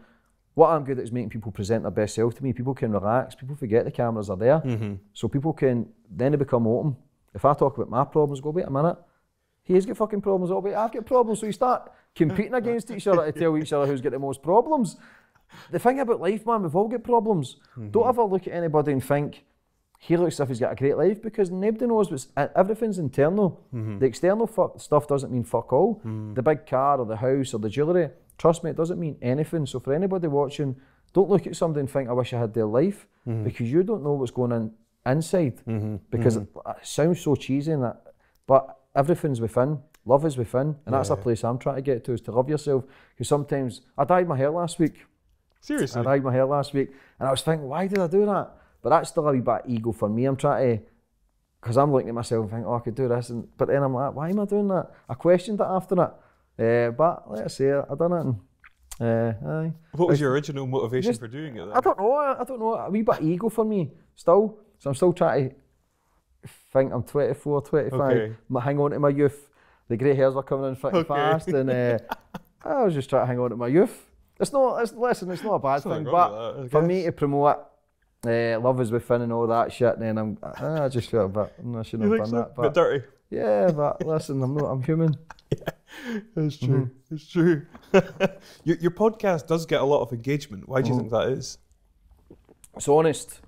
what I'm good at is making people present their best self to me. People can relax. People forget the cameras are there, Mm-hmm. so people can then they become open. If I talk about my problems, go wait a minute. He's got fucking problems. Oh wait, I've got problems. So you start competing against each other to tell each other who's got the most problems. The thing about life, man, we've all got problems. Don't ever look at anybody and think he looks as if he's got a great life because nobody knows what's everything's internal. Mm-hmm. The external fuck stuff doesn't mean fuck all. Mm-hmm. The big car or the house or the jewellery, trust me, it doesn't mean anything. So for anybody watching, don't look at somebody and think I wish I had their life mm-hmm. because you don't know what's going on inside. Because it, it sounds so cheesy and that, but everything's within. Love is within, and that's a place I'm trying to get to is to love yourself. Because sometimes I dyed my hair last week. Seriously. I dyed my hair last week, and I was thinking, why did I do that? But that's still a wee bit ego for me. I'm trying to, because I'm looking at myself and thinking, oh, I could do this, and but then I'm like, why am I doing that? I questioned it after it, uh, but let's say, I done it, and uh, aye. What was your original motivation Just- for doing it? Then? I don't know. I don't know. A wee bit ego for me still. So I'm still trying to think I'm 24, 25. Okay. Hang on to my youth. The grey hairs were coming in thick Okay. fast, and uh, (laughs) I was just trying to hang on to my youth. It's not. It's, listen, it's not a bad thing, but that, for me to promote uh, love is within and all that shit, then I'm. I just feel a bit. mm, I shouldn't You have done so? that, Bit but dirty. yeah. But listen, I'm not. I'm human. (laughs) yeah, It's true. Mm-hmm. It's true. (laughs) your, your podcast does get a lot of engagement. Why do Mm-hmm. you think that is? It's honest.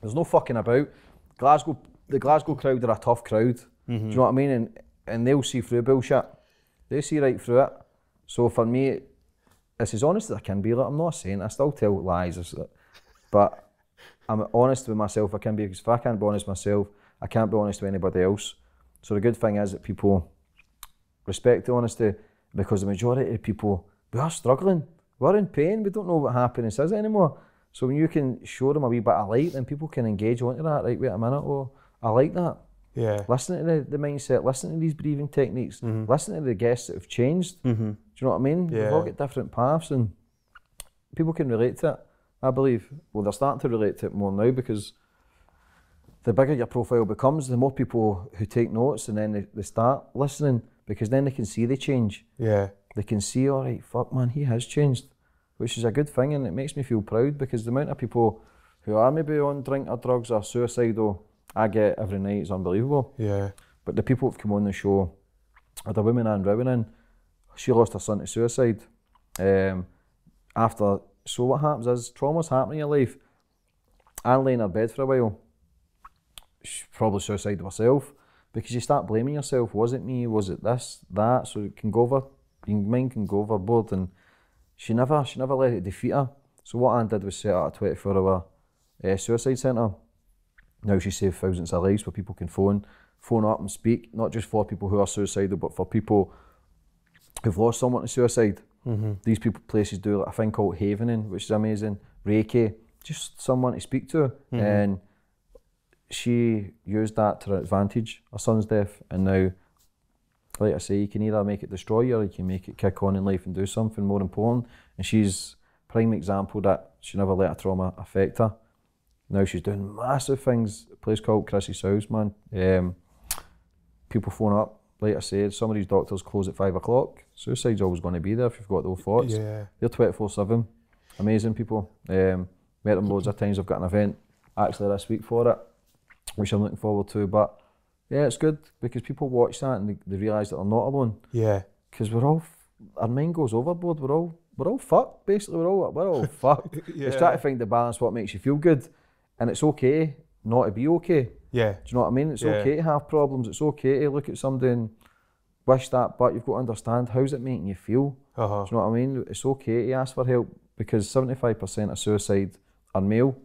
There's no fucking about. Glasgow, the Glasgow crowd are a tough crowd. Do you know what I mean? And and they'll see through bullshit. They see right through it. So for me, it's as honest as I can be. Like, I'm not saying I still tell lies, but I'm honest with myself. I can be because if I can't be honest with myself, I can't be honest with anybody else. So the good thing is that people respect the honesty because the majority of people we are struggling. We're in pain. We don't know what happiness is anymore. So when you can show them a wee bit of light, then people can engage onto that. Right, wait a minute. Oh, I like that. Yeah. Listen to the, the mindset. Listen to these breathing techniques. Listen to the guests that have changed. Mm-hmm. Do you know what I mean? Yeah. We've all got different paths, and people can relate to it. I believe. Well, they're starting to relate to it more now because the bigger your profile becomes, the more people who take notes and then they, they start listening because then they can see the change. Yeah. They can see, all right, fuck man, he has changed, which is a good thing and it makes me feel proud because the amount of people who are maybe on drink or drugs or suicidal I get every night is unbelievable. Yeah. But the people who've come on the show, the woman Anne Rowan she lost her son to suicide. Um, after, so what happens is trauma's happening in your life. and lay in her bed for a while, she probably suicided herself because you start blaming yourself. Was it me? Was it this, that? So it can go over, your mind can go overboard, and she never, she never let it defeat her. So what Anne did was set up a 24-hour uh, suicide centre. Now she saved thousands of lives where people can phone, phone up and speak, not just for people who are suicidal, but for people who've lost someone to suicide. Mm-hmm. These people places do like a thing called havening, which is amazing. Reiki, just someone to speak to, mm-hmm. and she used that to her advantage. Her son's death, and now, like I say, you can either make it destroy you or you can make it kick on in life and do something more important. And she's prime example that she never let a trauma affect her. Now she's doing massive things. A place called Chris's House, man. Um, people phone up. Like I said, some of these doctors close at five o'clock. Suicide's always going to be there if you've got those thoughts. Yeah. They're 24 7. Amazing people. Um, met them loads of times. I've got an event actually this week for it, which I'm looking forward to. But yeah, it's good because people watch that and they, they realise that they're not alone. Yeah. Because we're all, our mind goes overboard. We're all, we're all fucked. Basically, we're all, we're all (laughs) fucked. Yeah. It's trying to find the balance, what makes you feel good, and it's okay not to be okay. Yeah. Do you know what I mean? It's Yeah. okay to have problems. It's okay to look at somebody and wish that, but you've got to understand how's it making you feel. Uh-huh. Do you know what I mean? It's okay to ask for help because 75% of suicide are male.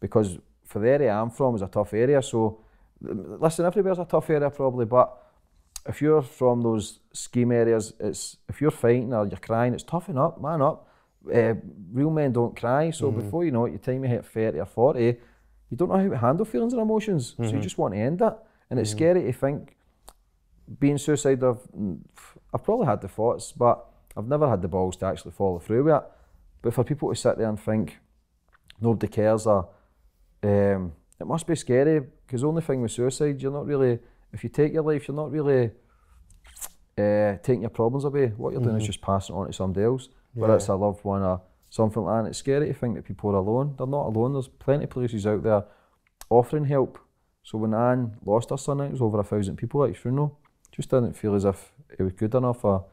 Because for the area I'm from is a tough area. So, listen, everywhere's a tough area probably, but if you're from those scheme areas, it's if you're fighting or you're crying, it's toughen up, man up. Uh, real men don't cry. So before you know it, your time you hit 30 or 40, you don't know how to handle feelings and emotions. So you just want to end it. And it's scary to think being suicidal, I've, I've probably had the thoughts, but I've never had the balls to actually follow through with it. But for people to sit there and think nobody cares, or um, it must be scary because the only thing with suicide, you're not really, if you take your life, you're not really uh, taking your problems away. What you're doing is just passing it on to somebody else, whether it's a loved one or something like that. And it's scary to think that people are alone. They're not alone. There's plenty of places out there offering help. So when Anne lost her son, it was over a thousand people at his funeral. Just doesn't feel as if it was good enough. Or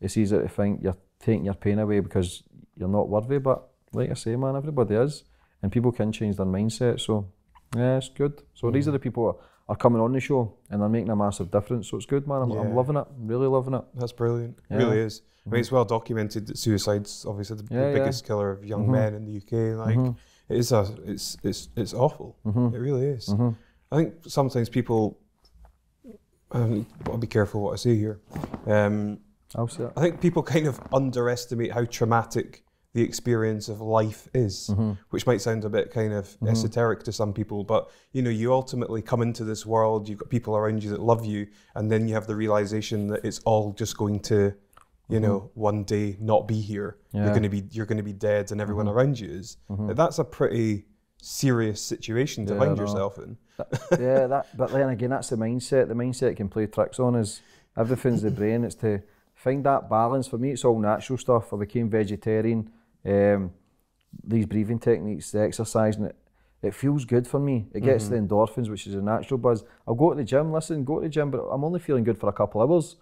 it's easy to think you're taking your pain away because you're not worthy. But like I say, man, everybody is, and people can change their mindset. So yeah, it's good. So these mm. are the people that are coming on the show and they're making a massive difference. So it's good, man. I'm, I'm loving it. Really loving it. That's brilliant. Yeah. really is. I mean, it's mm-hmm. well documented that suicide's obviously the, Yeah, the yeah. biggest killer of young mm-hmm. men in the UK. Like, mm-hmm. it is a, it's, it's, it's awful. It really is. I think sometimes people, um, I'll be careful what I say here. Um, I'll say it. I think people kind of underestimate how traumatic the experience of life is, mm-hmm. which might sound a bit kind of mm-hmm. esoteric to some people, but you know, you ultimately come into this world, you've got people around you that love you, and then you have the realization that it's all just going to, you mm-hmm. know, one day not be here. You're going to be you're going to be dead, and everyone around you is. Like, That's a pretty serious situation to Yeah, find yourself in. (laughs) yeah, that. But then again, that's the mindset. The mindset can play tricks on us. Everything's the brain. It's to find that balance. For me, it's all natural stuff. I became vegetarian. Um, these breathing techniques, the exercising, it, it feels good for me. It gets the endorphins, which is a natural buzz. I'll go to the gym. Listen, go to the gym, but I'm only feeling good for a couple of hours,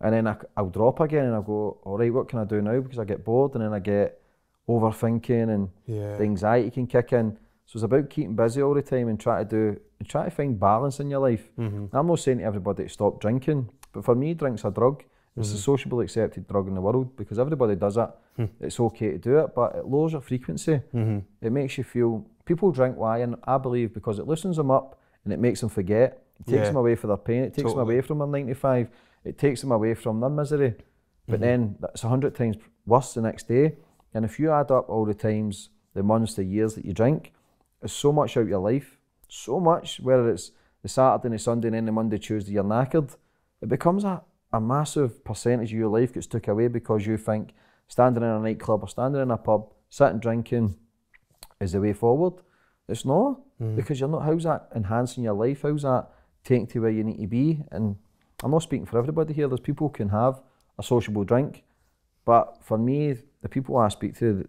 and then I, will drop again, and I'll go. All right, what can I do now? Because I get bored, and then I get overthinking, and Yeah. the anxiety can kick in. So it's about keeping busy all the time and try to do and try to find balance in your life. Mm-hmm. I'm not saying to everybody to stop drinking, but for me, drink's a drug. It's a mm-hmm. sociably accepted drug in the world because everybody does it. Hmm. It's okay to do it, but it lowers your frequency. Mm-hmm. It makes you feel. People drink why, and I believe because it loosens them up and it makes them forget. It takes Yeah. them away from their pain. It takes them away from their 95. It takes them away from their misery. But then that's a hundred times worse the next day. And if you add up all the times, the months, the years that you drink, it's so much out of your life. So much, whether it's the Saturday and the Sunday and then the Monday, Tuesday, you're knackered. It becomes a, a massive percentage of your life gets took away because you think standing in a nightclub or standing in a pub, sitting drinking is the way forward. It's not mm. because you're not. How's that enhancing your life? How's that taking to where you need to be? And I'm not speaking for everybody here. There's people who can have a sociable drink, but for me, the people I speak to,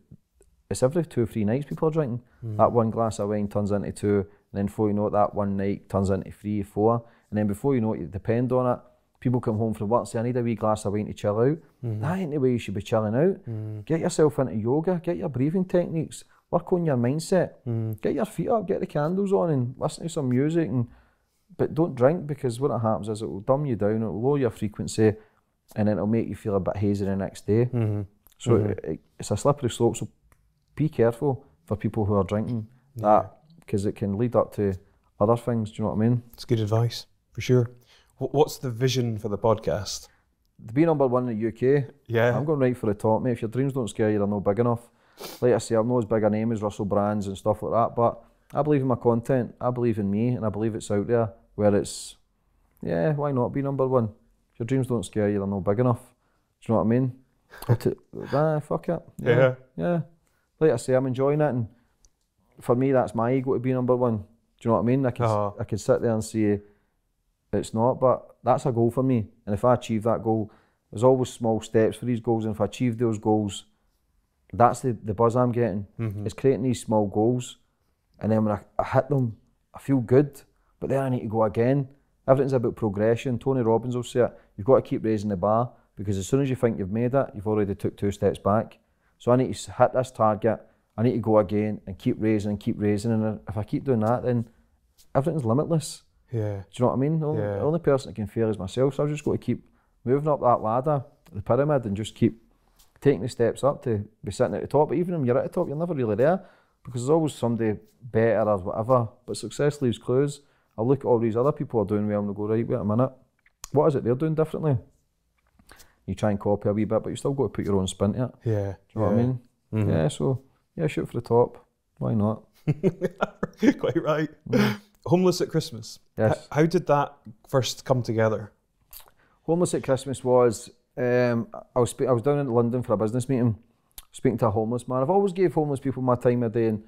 it's every two or three nights people are drinking. That one glass of wine turns into two, and then before you know it, that one night turns into three, four, and then before you know it, you depend on it. People come home from work and say, I need a wee glass of wine to chill out. That ain't the way you should be chilling out. Get yourself into yoga, get your breathing techniques, work on your mindset. Mm. Get your feet up, get the candles on, and listen to some music. And but don't drink because what it happens is it will dumb you down, it will lower your frequency, and then it'll make you feel a bit hazy the next day. Mm-hmm. So it, it- it's a slippery slope. So be careful for people who are drinking that because it can lead up to other things. Do you know what I mean? It's good advice, for sure. Wh- What's the vision for the podcast? To be number one in the UK, Yeah. I'm going right for the top, mate. If your dreams don't scare you, they're not big enough. Like I say, I'm not as big a name as Russell Brands and stuff like that, but I believe in my content. I believe in me, and I believe it's out there where it's, yeah, why not be number one? If your dreams don't scare you, they're not big enough. Do you know what I mean? (laughs) nah, fuck it. Yeah. Yeah. Like I say, I'm enjoying it, and for me, that's my ego to be number one. Do you know what I mean? I can, Uh-huh. I can sit there and say it's not, but that's a goal for me. And if I achieve that goal, there's always small steps for these goals, and if I achieve those goals, that's the, the buzz I'm getting. Mm-hmm. It's creating these small goals, and then when I, I hit them, I feel good, but then I need to go again. Everything's about progression. Tony Robbins will say it. You've got to keep raising the bar because as soon as you think you've made it, you've already took two steps back. So I need to hit this target. I need to go again and keep raising and keep raising. And if I keep doing that, then everything's limitless. Yeah. Do you know what I mean? The only, Yeah. the only person that can fail is myself. So I've just got to keep moving up that ladder, the pyramid, and just keep taking the steps up to be sitting at the top. But even when you're at the top, you're never really there because there's always somebody better or whatever. But success leaves clues. I look at all these other people are doing well and I go, right, wait a minute. What is it they're doing differently? You try and copy a wee bit, but you still got to put your own spin to it. Yeah. Do you know what I mean? Mhm. Yeah, so yeah, shoot for the top. Why not? (laughs) Quite right. Homeless at Christmas. Yes. H- how did that first come together? Homeless at Christmas was um, I was spe- I was down in London for a business meeting, speaking to a homeless man. I've always gave homeless people my time of day and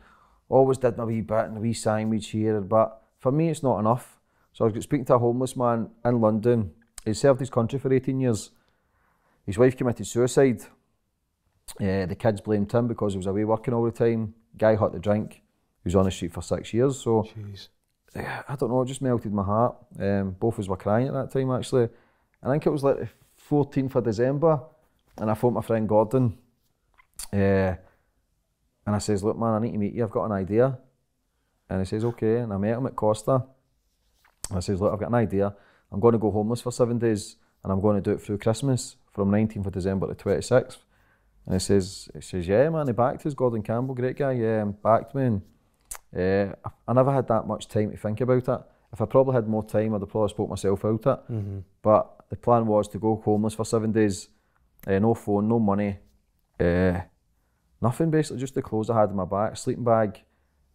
always did my wee bit and a wee sandwich here, but for me it's not enough. So I was speaking to a homeless man in London. He served his country for 18 years. His wife committed suicide. Uh, the kids blamed him because he was away working all the time. Guy had to drink. He was on the street for six years. So Jeez. I don't know, it just melted my heart. Um, both of us were crying at that time actually. I think it was like the 14th of December, and I phoned my friend Gordon. Uh, and I says, Look, man, I need to meet you. I've got an idea. And he says, Okay. And I met him at Costa. And I says, Look, I've got an idea. I'm going to go homeless for seven days, and I'm going to do it through Christmas from 19th of December to 26th. And he says, he says, yeah, man, he backed us. Gordon Campbell, great guy, yeah, um, backed me. And, uh, I, never had that much time to think about it. If I probably had more time, I'd have probably spoke myself out it. Mm-hmm. But the plan was to go homeless for seven days, uh, no phone, no money, uh, nothing basically, just the clothes I had in my bag, sleeping bag,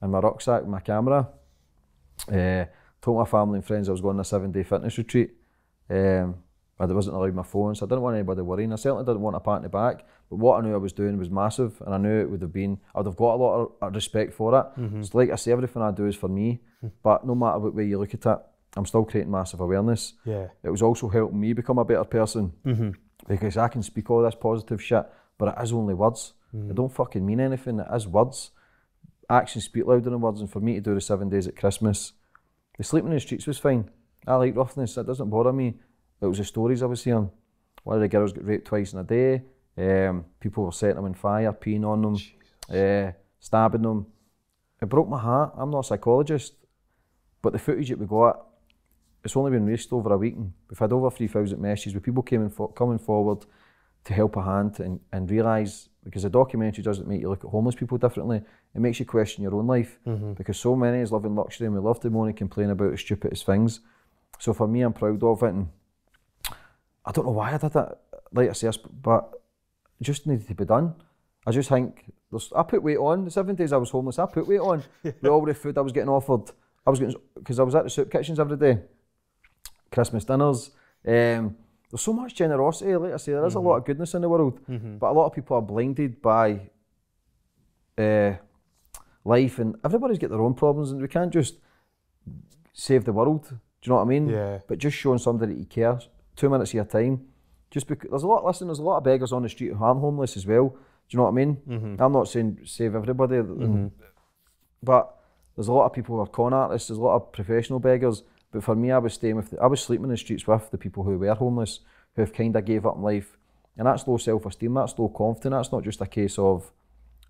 and my rucksack, and my camera. Uh, told my family and friends I was going on a seven day fitness retreat. Um, but I wasn't allowed my phone, so I didn't want anybody worrying. I certainly didn't want a pat in the back, but what I knew I was doing was massive, and I knew it would have been, I'd have got a lot of uh, respect for it. Mm-hmm. It's like I say, everything I do is for me, but no matter what way you look at it, I'm still creating massive awareness. Yeah. It was also helping me become a better person Mm-hmm. because I can speak all this positive shit, but it is only words. Mm. It don't fucking mean anything. It is words. Actions speak louder than words, and for me to do the seven days at Christmas, the sleeping in the streets was fine. I like roughness. That doesn't bother me. It was the stories I was hearing. One of the girls got raped twice in a day. Um, people were setting them on fire, peeing on them, uh, stabbing them. It broke my heart. I'm not a psychologist, but the footage that we got, it's only been released over a week. And we've had over 3,000 messages with people coming, for, coming forward to help a hand and, and realise, because the documentary doesn't make you look at homeless people differently, it makes you question your own life. Because so many is living luxury and we love to moan and complain about the stupidest things. So for me, I'm proud of it. And I don't know why I did it, like I say, but it just needed to be done. I just think, there's, I put weight on. The seven days I was homeless, I put weight on. (laughs) With all the food I was getting offered. I was getting, because I was at the soup kitchens every day. Christmas dinners. Um, there's so much generosity, like I say, there is a lot of goodness in the world, but a lot of people are blinded by uh, life, and everybody's got their own problems, and we can't just save the world. Do you know what I mean? Yeah. But just showing somebody that you care, two minutes of your time, just because there's a lot. Listen, there's a lot of beggars on the street who aren't homeless as well. Do you know what I mean? I'm not saying save everybody, and- but there's a lot of people who are con artists. There's a lot of professional beggars. But for me, I was staying with, the, I was sleeping in the streets with the people who were homeless, who have kind of gave up on life, and that's low self-esteem. That's low confidence. That's not just a case of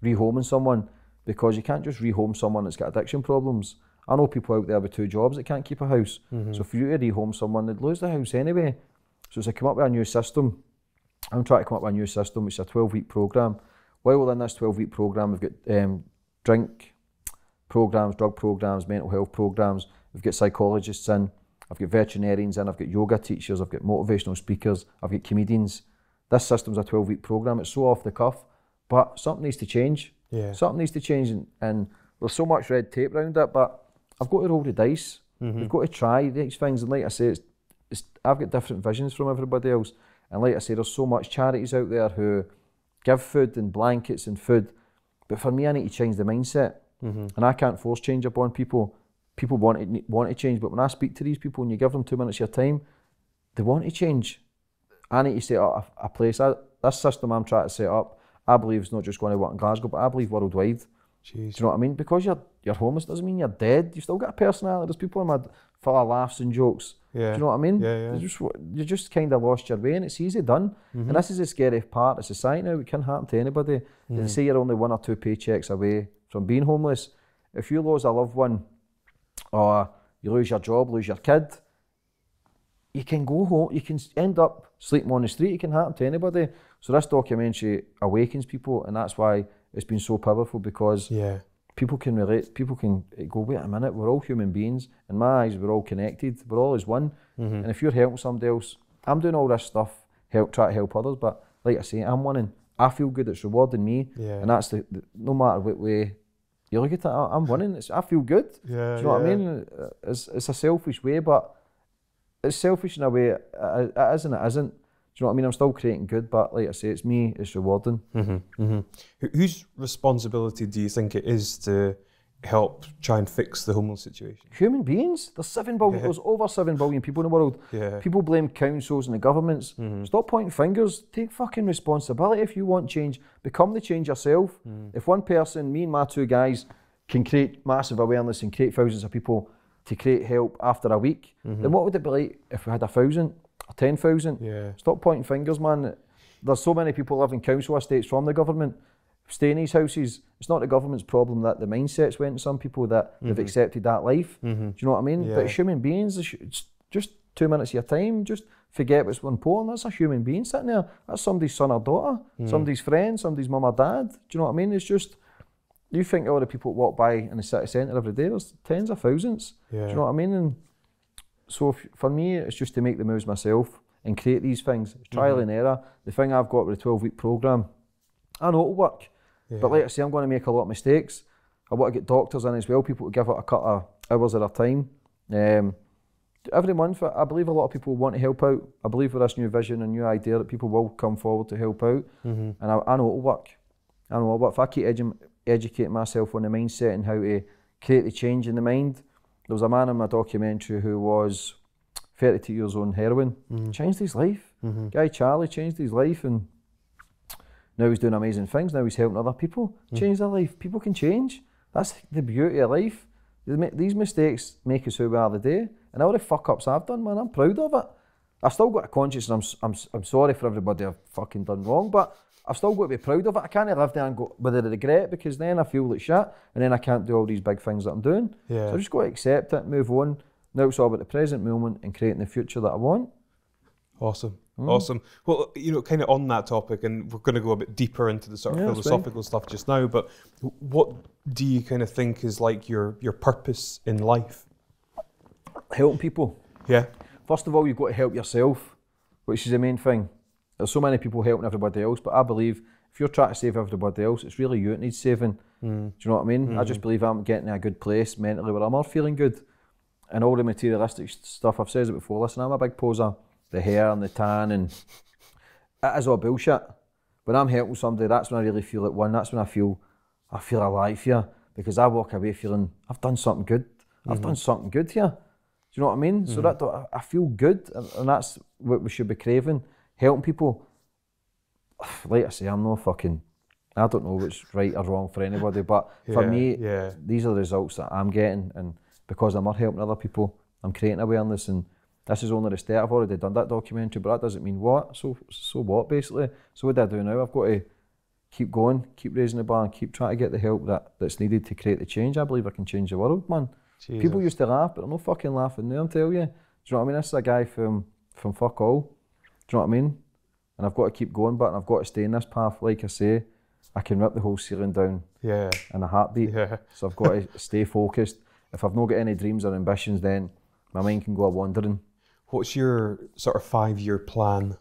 rehoming someone, because you can't just rehome someone that's got addiction problems. I know people out there with two jobs that can't keep a house. Mm-hmm. So for you to rehome someone, they'd lose the house anyway. So it's to come up with a new system. I'm trying to come up with a new system, which is a 12 week programme. While within this 12 week programme, we've got um, drink programmes, drug programmes, mental health programmes, we've got psychologists in, I've got veterinarians in, I've got yoga teachers, I've got motivational speakers, I've got comedians. This system's a 12 week programme, it's so off the cuff, but something needs to change. Yeah. Something needs to change, and, and there's so much red tape around it, but I've got to roll the dice. We've got to try these things, and like I say, it's, I've got different visions from everybody else. And like I say, there's so much charities out there who give food and blankets and food, but for me, I need to change the mindset, mm-hmm. and I can't force change upon people. People want to, want to change, but when I speak to these people and you give them two minutes of your time, they want to change. I need to set up a, a place. I, this system I'm trying to set up, I believe it's not just going to work in Glasgow, but I believe worldwide. Jeez. Do you know what I mean? Because you're you're homeless doesn't mean you're dead. You've still got a personality. There's people in my full of laughs and jokes. Yeah. Do you know what I mean? Yeah, yeah. You just you just kind of lost your way, and it's easy done. And mm-hmm. this is the scary part of society now. It can happen to anybody. And mm. say you're only one or two paychecks away from being homeless. If you lose a loved one, or you lose your job, lose your kid, you can go home. You can end up sleeping on the street. It can happen to anybody. So this documentary awakens people, and that's why it's been so powerful because Yeah. People can relate. People can eh, go, wait a minute, we're all human beings. In my eyes, we're all connected. We're all as one. Mm-hmm. And if you're helping somebody else, I'm doing all this stuff, help try to help others. But like I say, I'm winning. I feel good. It's rewarding me, Yeah. and that's the, the no matter what way you look at it. I- I'm winning. It's, I feel good. Yeah. Do you know what I mean? It's, it's a selfish way, but it's selfish in a way. It, it is and it isn't. Do you know what I mean? I'm still creating good, but like I say, it's me. It's rewarding. Mm-hmm. Mm-hmm. Whose responsibility do you think it is to help try and fix the homeless situation? Human beings. There's seven billion. Yeah. There's over seven billion people in the world. Yeah. People blame councils and the governments. Mm-hmm. Stop pointing fingers. Take fucking responsibility. If you want change, become the change yourself. Mm. If one person, me and my two guys, can create massive awareness and create thousands of people to create help after a week, then what would it be like if we had a thousand or ten thousand? Mm-hmm. Yeah. Stop pointing fingers, man. There's so many people living in council estates from the government, stay in these houses. It's not the government's problem that the mindsets went in some people that they've accepted that life. Do you know what I mean? Mm-hmm. Yeah. But human beings, it's it's just two minutes of your time, just forget what's important. That's a human being sitting there. That's somebody's son or daughter, Mm. somebody's friend, somebody's mum or dad. Do you know what I mean? It's just, you think all the people walk by in the city centre every day, there's tens of thousands. Yeah. Do you know what I mean? And so if, for me, it's just to make the moves myself and create these things. It's trial Mm-hmm. and error. The thing I've got with the 12 week programme, I know it'll work. But like I say, I'm going to make a lot of mistakes. I want to get doctors in as well, people to give it a cut of hours at a time. Um, every month, I I believe a lot of people want to help out. I believe with this new vision and new idea that people will come forward to help out. Mm-hmm. And I, I know it'll work. I know it'll work. If I keep edu- educating myself on the mindset and how to create the change in the mind, there was a man in my documentary who was 32 years on heroin, mm-hmm. changed his life. Mm-hmm. Guy Charlie changed his life and now he's doing amazing things. Now he's helping other people mm. change their life. People can change. That's the beauty of life. These mistakes make us who we are today. And all the fuck ups I've done, man, I'm proud of it. I've still got a conscience and I'm, I'm, I'm sorry for everybody I've fucking done wrong, but I've still got to be proud of it. I can't live there and go with a regret because then I feel like shit and then I can't do all these big things that I'm doing. Yeah. So I just got to accept it, move on. Now it's all about the present moment and creating the future that I want. Awesome. Hmm. Awesome. Well, you know, kind of on that topic, and we're going to go a bit deeper into the sort of Yeah, philosophical stuff just now. But what do you kind of think is like your your purpose in life? Helping people. Yeah. First of all, you've got to help yourself, which is the main thing. There's so many people helping everybody else, but I believe if you're trying to save everybody else, it's really you that needs saving. Mm. Do you know what I mean? I just mm-hmm. believe I'm getting in a good place mentally where I'm all feeling good. And all the materialistic stuff, I've said it before, listen, I'm a big poser. The hair and the tan and (laughs) it is all bullshit. When I'm helping somebody, that's when I really feel at one. That's when I feel I feel alive here because I walk away feeling I've done something good. I've mm-hmm. done something good here. Do you know what I mean? So mm. that I- I feel good, and, and that's what we should be craving. Helping people. Like I say, I'm no fucking. I don't know what's right or wrong for anybody, but for me, yeah. these are the results that I'm getting, and because I'm not helping other people, I'm creating awareness, and this is only the start. I've already done that documentary, but that doesn't mean what. So, so what basically? So what do I do now? I've got to keep going, keep raising the bar, and keep trying to get the help that, that's needed to create the change. I believe I can change the world, man. Jesus. People used to laugh, but I'm no fucking laughing now, I'm telling you. Do you know what I mean? This is a guy from, from fuck all. You know what I mean? And I've got to keep going, but I've got to stay in this path. Like I say, I can rip the whole ceiling down Yeah. in a heartbeat. Yeah. So I've got to (laughs) stay focused. If I've not got any dreams or ambitions, then my mind can go a wandering What's your sort of five year plan?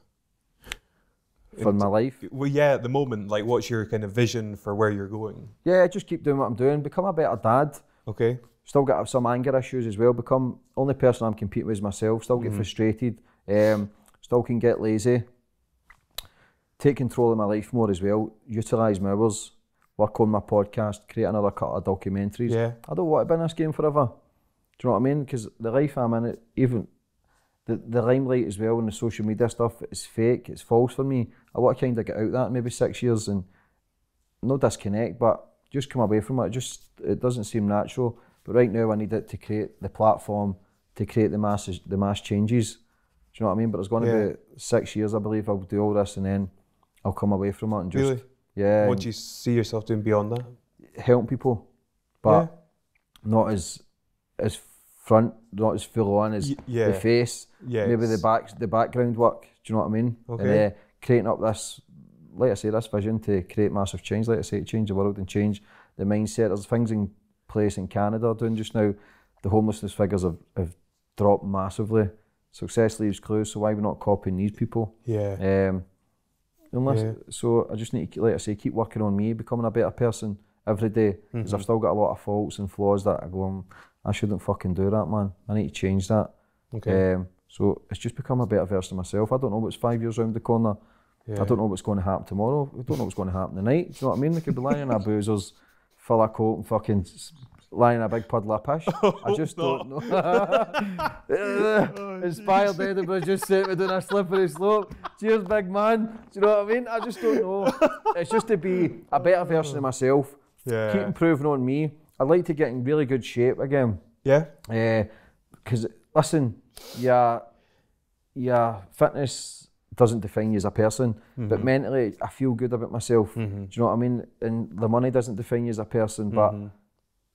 for my life. Well, yeah, at the moment, like, what's your kind of vision for where you're going? Yeah, just keep doing what I'm doing. Become a better dad. Okay. Still got some anger issues as well. Become only person I'm competing with is myself. Still get frustrated. Um, still can get lazy. Take control of my life more as well. Utilise my hours. Work on my podcast. Create another couple of documentaries. Yeah. I don't want to be in this game forever. Do you know what I mean? Because the life I'm in, it, even the, the limelight as well and the social media stuff, is fake. It's false for me. I want to kind of get out of that maybe six years and no disconnect, but just come away from it. Just it doesn't seem natural. But right now, I need it to create the platform to create the masses, the mass changes. Do you know what I mean? But it's going to Yeah. be six years, I believe. I'll do all this and then I'll come away from it and just Really? yeah, What do you see yourself doing beyond that? help people, but not as as front, not as full on as yeah. the face. Yeah. maybe the back, the background work. Do you know what I mean? Okay. And uh, creating up this, like I say, this vision to create massive change. Like I say, change the world and change the mindset. There's things in place in Canada doing just now. The homelessness figures have, have dropped massively. Success leaves clues, so why are we not copying these people? Yeah. Um, unless, Yeah. so I just need to, like I say, keep working on me, becoming a better person every day. Because Mm-hmm. I've still got a lot of faults and flaws that I go, "Mm, I shouldn't fucking do that, man. I need to change that. Okay. Um, so it's just become a better version of myself. I don't know what's five years round the corner. yeah. I don't know what's going to happen tomorrow. I don't know what's going to happen tonight. Do you know what I mean? We could be lying in our boozers, full of coat and fucking lying in a big puddle of piss. I just don't know. (laughs) Inspired Edinburgh just sent me down a slippery slope. Cheers, big man. Do you know what I mean? I just don't know. It's just to be a better version of myself. Yeah. Keep improving on me. I'd like to get in really good shape again. yeah. Eh, because listen, yeah, yeah, fitness doesn't define you as a person, but mm-hmm. mentally I feel good about myself. Mm-hmm. Do you know what I mean? And the money doesn't define you as a person, but mm-hmm.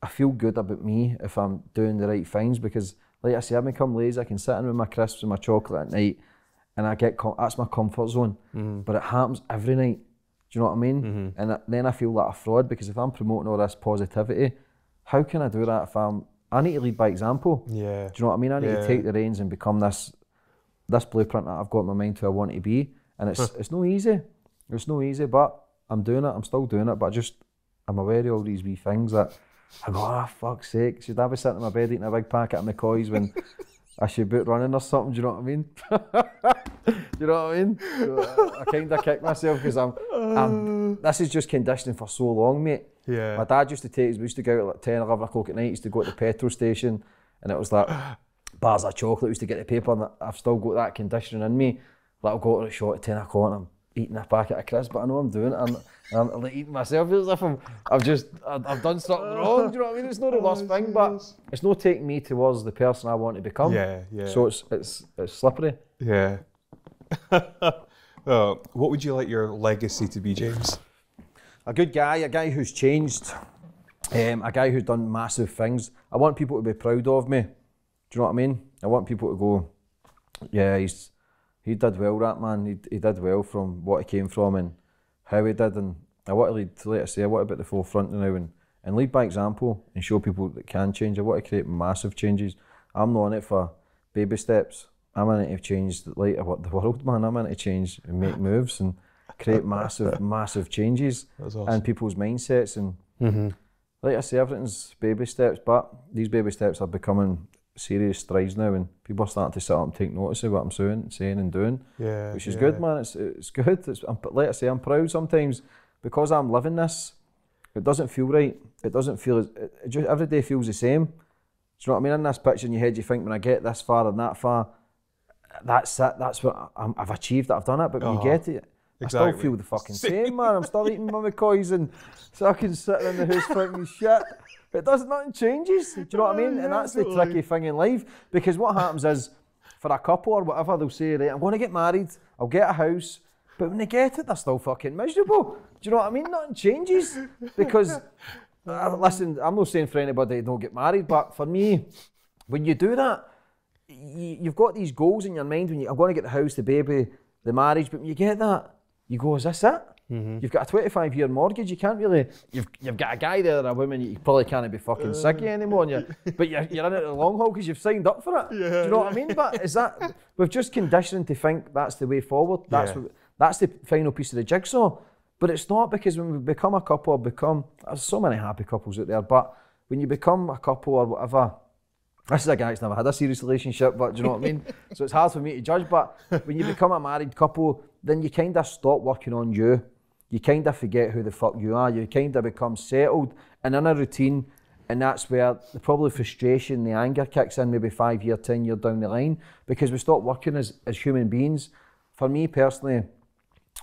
I feel good about me if I'm doing the right things. Because, like I say, I become lazy. I can sit in with my crisps and my chocolate at night, and I get com- that's my comfort zone. Mm-hmm. But it happens every night. Do you know what I mean? Mm-hmm. And then I feel like a fraud because if I'm promoting all this positivity, how can I do that if I'm? I need to lead by example. Yeah. Do you know what I mean? I need Yeah. to take the reins and become this this blueprint that I've got in my mind to I want to be. And it's it's no easy. It's no easy, but I'm doing it. I'm still doing it. But I just I'm aware of all these wee things that I go, ah, fuck's sake. Should I be sitting in my bed eating a big packet of McCoys when I should be out running or something? Do you know what I mean? (laughs) do you know what I mean? So I, I kind of kick myself because I'm, I'm. This is just conditioning for so long, mate. Yeah. My dad used to take us, we used to go out at like 10, 11 o'clock at night, used to go to the petrol station, and it was like (sighs) bars of chocolate, we used to get the paper, and I've still got that conditioning in me. Like I'll go to the shop at 10 o'clock and I'm eating a packet of crisps, but I know I'm doing it, and, and I'm like eating myself, as if I'm, I've just, I've, I've done something (laughs) wrong, do you know what I mean? It's not the worst thing, but it's not taking me towards the person I want to become. Yeah, yeah. So it's, it's, it's slippery. Yeah. (laughs) uh, what would you like your legacy to be, James? a good guy, a guy who's changed, um, a guy who's done massive things. I want people to be proud of me. Do you know what I mean? I want people to go, yeah, he's he did well, that man. He, he did well from what he came from and how he did. And I want to lead, like I say, I want to be at the forefront now and, and lead by example and show people that can change. I want to create massive changes. I'm not in it for baby steps. I'm in it to change the light of what the (laughs) world, man. I'm in it to change and make moves and create massive, (laughs) massive changes That's awesome. in people's mindsets. And mm-hmm. like I say, everything's baby steps, but these baby steps are becoming serious strides now, and people are starting to sit up and take notice of what I'm saying, saying and doing, Yeah. which is yeah. good, man. It's it's good. It's, I'm, like I say, I'm proud sometimes because I'm living this. It doesn't feel right. It doesn't feel. as- It, it just every day feels the same. Do you know what I mean? In this picture in your head, you think when I get this far and that far, that's it. That's what I'm, I've achieved. It, I've done it. But when Uh-huh. you get it, I still feel the fucking same, man. I'm still eating my McCoys and fucking sitting in the house thinking shit. It does nothing changes. Do you know what I mean? And that's the tricky thing in life because what happens is for a couple or whatever they'll say, right, I'm going to get married. I'll get a house. But when they get it, they're still fucking miserable. Do you know what I mean? Nothing changes because. Uh, listen, I'm not saying for anybody don't get married, but for me, when you do that, you, you've got these goals in your mind when you, I'm going to get the house, the baby, the marriage, but when you get that, you go, is this it? Mm-hmm. You've got a 25 year mortgage, you can't really, you've, you've got a guy there and a woman, you probably can't be fucking uh. sicky anymore, and you're, (laughs) but you're, you're in it the long haul because you've signed up for it. Do you know what I mean? But is that, we've just conditioned to think that's the way forward, that's, Yeah. what, that's the final piece of the jigsaw. But it's not because when we become a couple or become, there's so many happy couples out there, but when you become a couple or whatever, this is a guy that's never had a serious relationship, but do you know what I mean? (laughs) So it's hard for me to judge. But when you become a married couple, then you kind of stop working on you. You kind of forget who the fuck you are. You kind of become settled and in a routine. And that's where the probably frustration, the anger kicks in maybe five year, ten year down the line because we stop working as, as human beings. For me personally,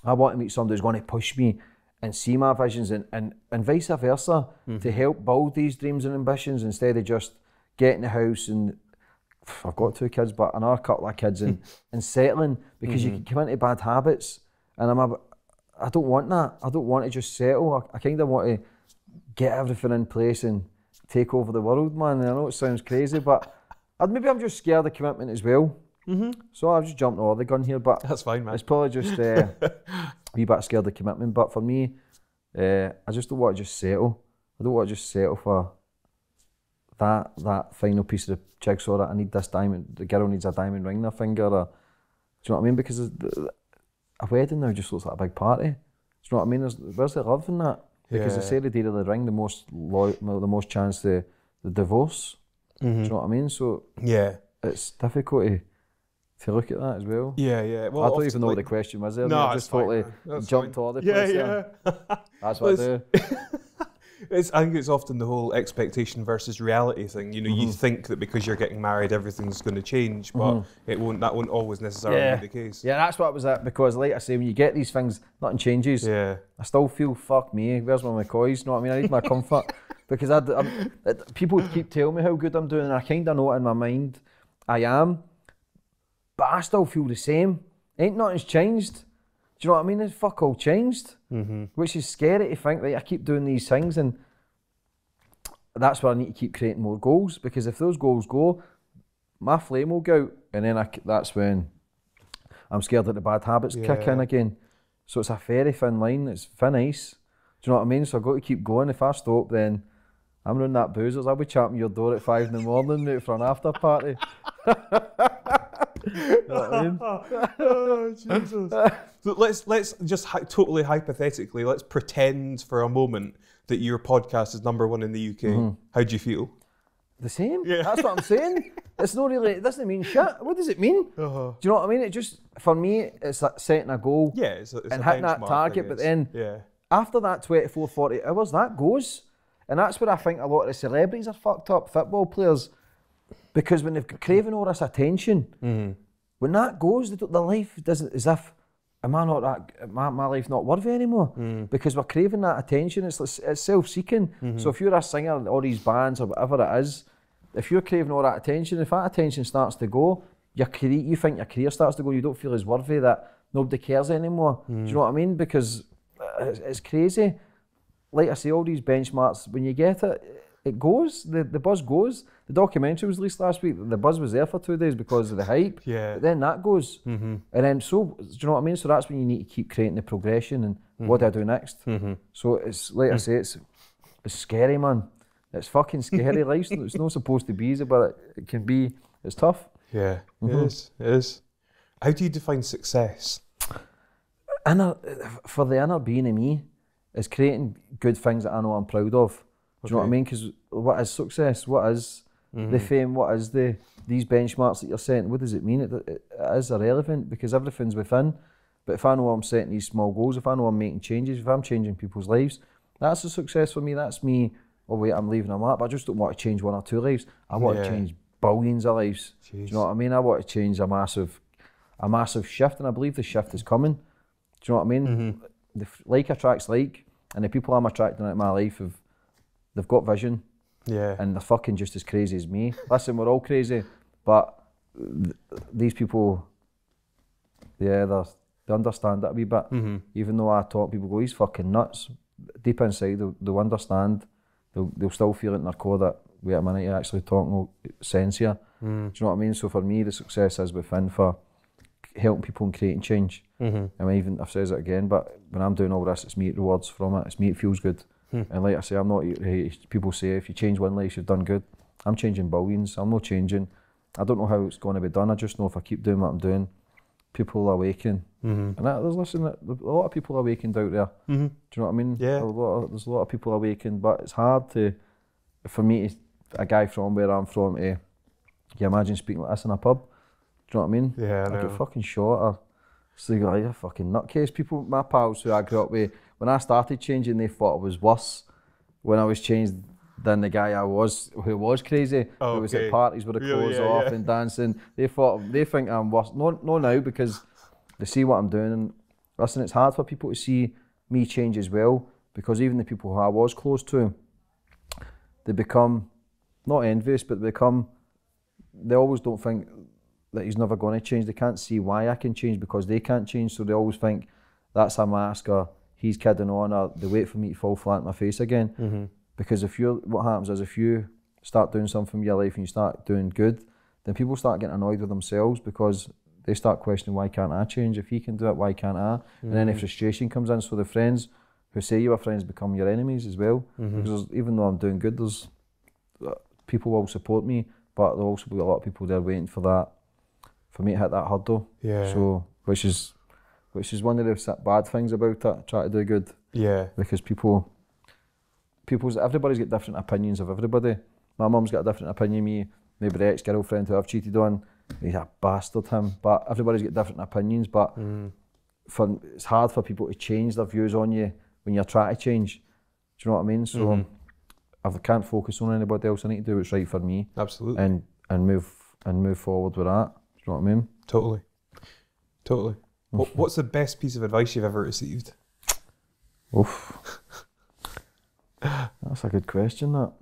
I want to meet somebody who's going to push me and see my visions and, and, and vice versa to mm-hmm. help build these dreams and ambitions instead of just getting the house and I've got two kids, but another couple of kids and, (laughs) and settling because you can come into bad habits. And I'm a, I don't want that. I don't want to just settle. I, I kind of want to get everything in place and take over the world, man. And I know it sounds crazy, but I'd, maybe I'm just scared of commitment as well. Mm-hmm. So I've just jumped over the gun here, but That's fine, man. it's probably just uh, a (laughs) wee bit scared of commitment. But for me, uh, I just don't want to just settle. I don't want to just settle for that that final piece of the jigsaw that I need this diamond. The girl needs a diamond ring in her finger. Or, do you know what I mean? Because the- the- a wedding now just looks like a big party. Do you know what I mean? There's, where's the love in that? Because the Yeah. say the deed of the ring, the most lo- the most chance to the divorce. Do you mm-hmm. know what I mean? So Yeah. it's difficult to, to look at that as well. Yeah, yeah. Well, I don't even know like- what the question was there. No. I just fine, totally man. Jumped fine. all the Yeah, place. yeah. That's what I do. (laughs) It's, I think it's often the whole expectation versus reality thing. You know, Mm-hmm. you think that because you're getting married, everything's going to change, but it won't. That won't always necessarily Yeah. be the case. Yeah, that's what it was at because, like I say, when you get these things, nothing changes. Yeah. I still feel fuck me. Where's my McCoys? You know what I mean? I need my comfort (laughs) because I, I'm, it- people keep telling me how good I'm doing, and I kind of know it in my mind I am, but I still feel the same. Ain't nothing's changed. Do you know what I mean? It's fuck all changed, mm-hmm. which is scary to think that I keep doing these things, and that's where I need to keep creating more goals because if those goals go, my flame will go out, and then I, that's when I'm scared that the bad habits kick in again. So it's a very thin line. It's thin ice. Do you know what I mean? So I've got to keep going. If I stop, then I'm running that boozers. I'll be champing your door at five in the morning mate, for an after party. (laughs) you know what I mean? (laughs) oh, Jesus. so let's let's just hy- totally hypothetically let's pretend for a moment that your podcast is number one in the UK. Mm-hmm. How do you feel? The same. Yeah. That's what I'm saying. (laughs) It's not really. It doesn't mean shit. What does it mean? Uh-huh. Do you know what I mean? It just for me, it's like setting a goal. Yeah, it's a, it's And a hitting that benchmark, I target, but guess. then- yeah, after that 24, 40 hours, that goes. And that's where I think a lot of the celebrities are fucked up, football players. Because when they've got craving all this attention, Mm-hmm. when that goes, the, the life doesn't, as if, am I not that, my, my life not worthy anymore? Mm. Because we're craving that attention, it's, it's self seeking. Mm-hmm. So if you're a singer in all these bands or whatever it is, if you're craving all that attention, if that attention starts to go, your career, you think your career starts to go, you don't feel as worthy that nobody cares anymore. Do Mm. you know what I mean? Because uh, it's, it's crazy. Like I say, all these benchmarks, when you get it, it goes. The, the buzz goes. The documentary was released last week. The buzz was there for two days because of the hype. Yeah. But then that goes. Mm-hmm. And then so, do you know what I mean? So that's when you need to keep creating the progression and what do I do next? Mm-hmm. So it's like I say, it's it's scary, man. It's fucking scary. (laughs) Life's it's not supposed to be easy, but it, it can be. It's tough. yeah, Mm-hmm. it is. It is. How do you define success? inner for the inner being of me is creating good things that I know I'm proud of. Do you know what I mean? Because what is success? What is the mm-hmm. fame? What is the these benchmarks that you're setting? What does it mean? It, it, it is irrelevant because everything's within. But if I know I'm setting these small goals, if I know I'm making changes, if I'm changing people's lives, that's a success for me. That's me. Oh wait, I'm leaving them up. I just don't want to change one or two lives. I want Yeah. to change billions of lives. Do you know what I mean? I want to change a massive, a massive shift, and I believe the shift is coming. Do you know what I mean? Mm-hmm. The like attracts like, and the people I'm attracting into my life have, they've got vision, Yeah, and they're fucking just as crazy as me. Listen, we're all crazy, but th- these people, yeah, they're they understand that a wee bit. Mm-hmm. Even though I talk, people go, he's fucking nuts. Deep inside, they'll, they'll understand. They'll, they'll still feel it in their core that, wait a minute, you're actually talking sense here. Mm. Do you know what I mean? So for me, the success is within for helping people and creating change. Mm-hmm. I mean, even I've said it again, but when I'm doing all this, it's me rewards from it. It's me it feels good. Hmm. And like I say, I'm not. People say if you change one life, you've done good. I'm changing billions. I'm not changing. I don't know how it's going to be done. I just know if I keep doing what I'm doing, people are awakening. Mm-hmm. And that, there's listen, a lot of people are awakened out there. Mm-hmm. Do you know what I mean? Yeah. A lot of, there's a lot of people awakened, but it's hard to, for me, to- a guy from where I'm from, to, can you imagine speaking like this in a pub? Do you know what I mean? Yeah, I I get fucking shot or so you go, like, you're a fucking nutcase. People, my pals who I grew up with, when I started changing, they thought it was worse when I was changed than the guy I was who was crazy, Oh, who was okay. at parties with the Really? clothes Yeah, off yeah. and dancing. They thought they think I'm worse. No, no, now because they see what I'm doing. And listen, it's hard for people to see me change as well because even the people who I was close to, they become not envious, but they become. They always don't think that he's never going to change. They can't see why I can change because they can't change. So they always think that's a mask or he's kidding on or they wait for me to fall flat in my face again. Mm-hmm. Because if you what happens is if you start doing something in your life and you start doing good, then people start getting annoyed with themselves because they start questioning why can't I change? If he can do it, why can't I? And then the frustration comes in. So the friends who say you are friends become your enemies as well. Mm-hmm. Because even though I'm doing good, there's uh, people will support me, but there'll also be a lot of people there waiting for that, for me to hit that hurdle. Yeah. So which is which is one of the bad things about it. Try to do good yeah. because people, people's everybody's got different opinions of everybody. My mum's got a different opinion of me. Maybe the ex girlfriend who I've cheated on, he's a bastard him. But everybody's got different opinions. But Mm. for it's hard for people to change their views on you when you're trying to change. Do you know what I mean? So Mhm. I can't focus on anybody else, I need to do what's right for me Absolutely. and and move and move forward with that. Do you know what I mean? Totally. Totally. What, what's the best piece of advice you've ever received? Oof. That's a good question. That.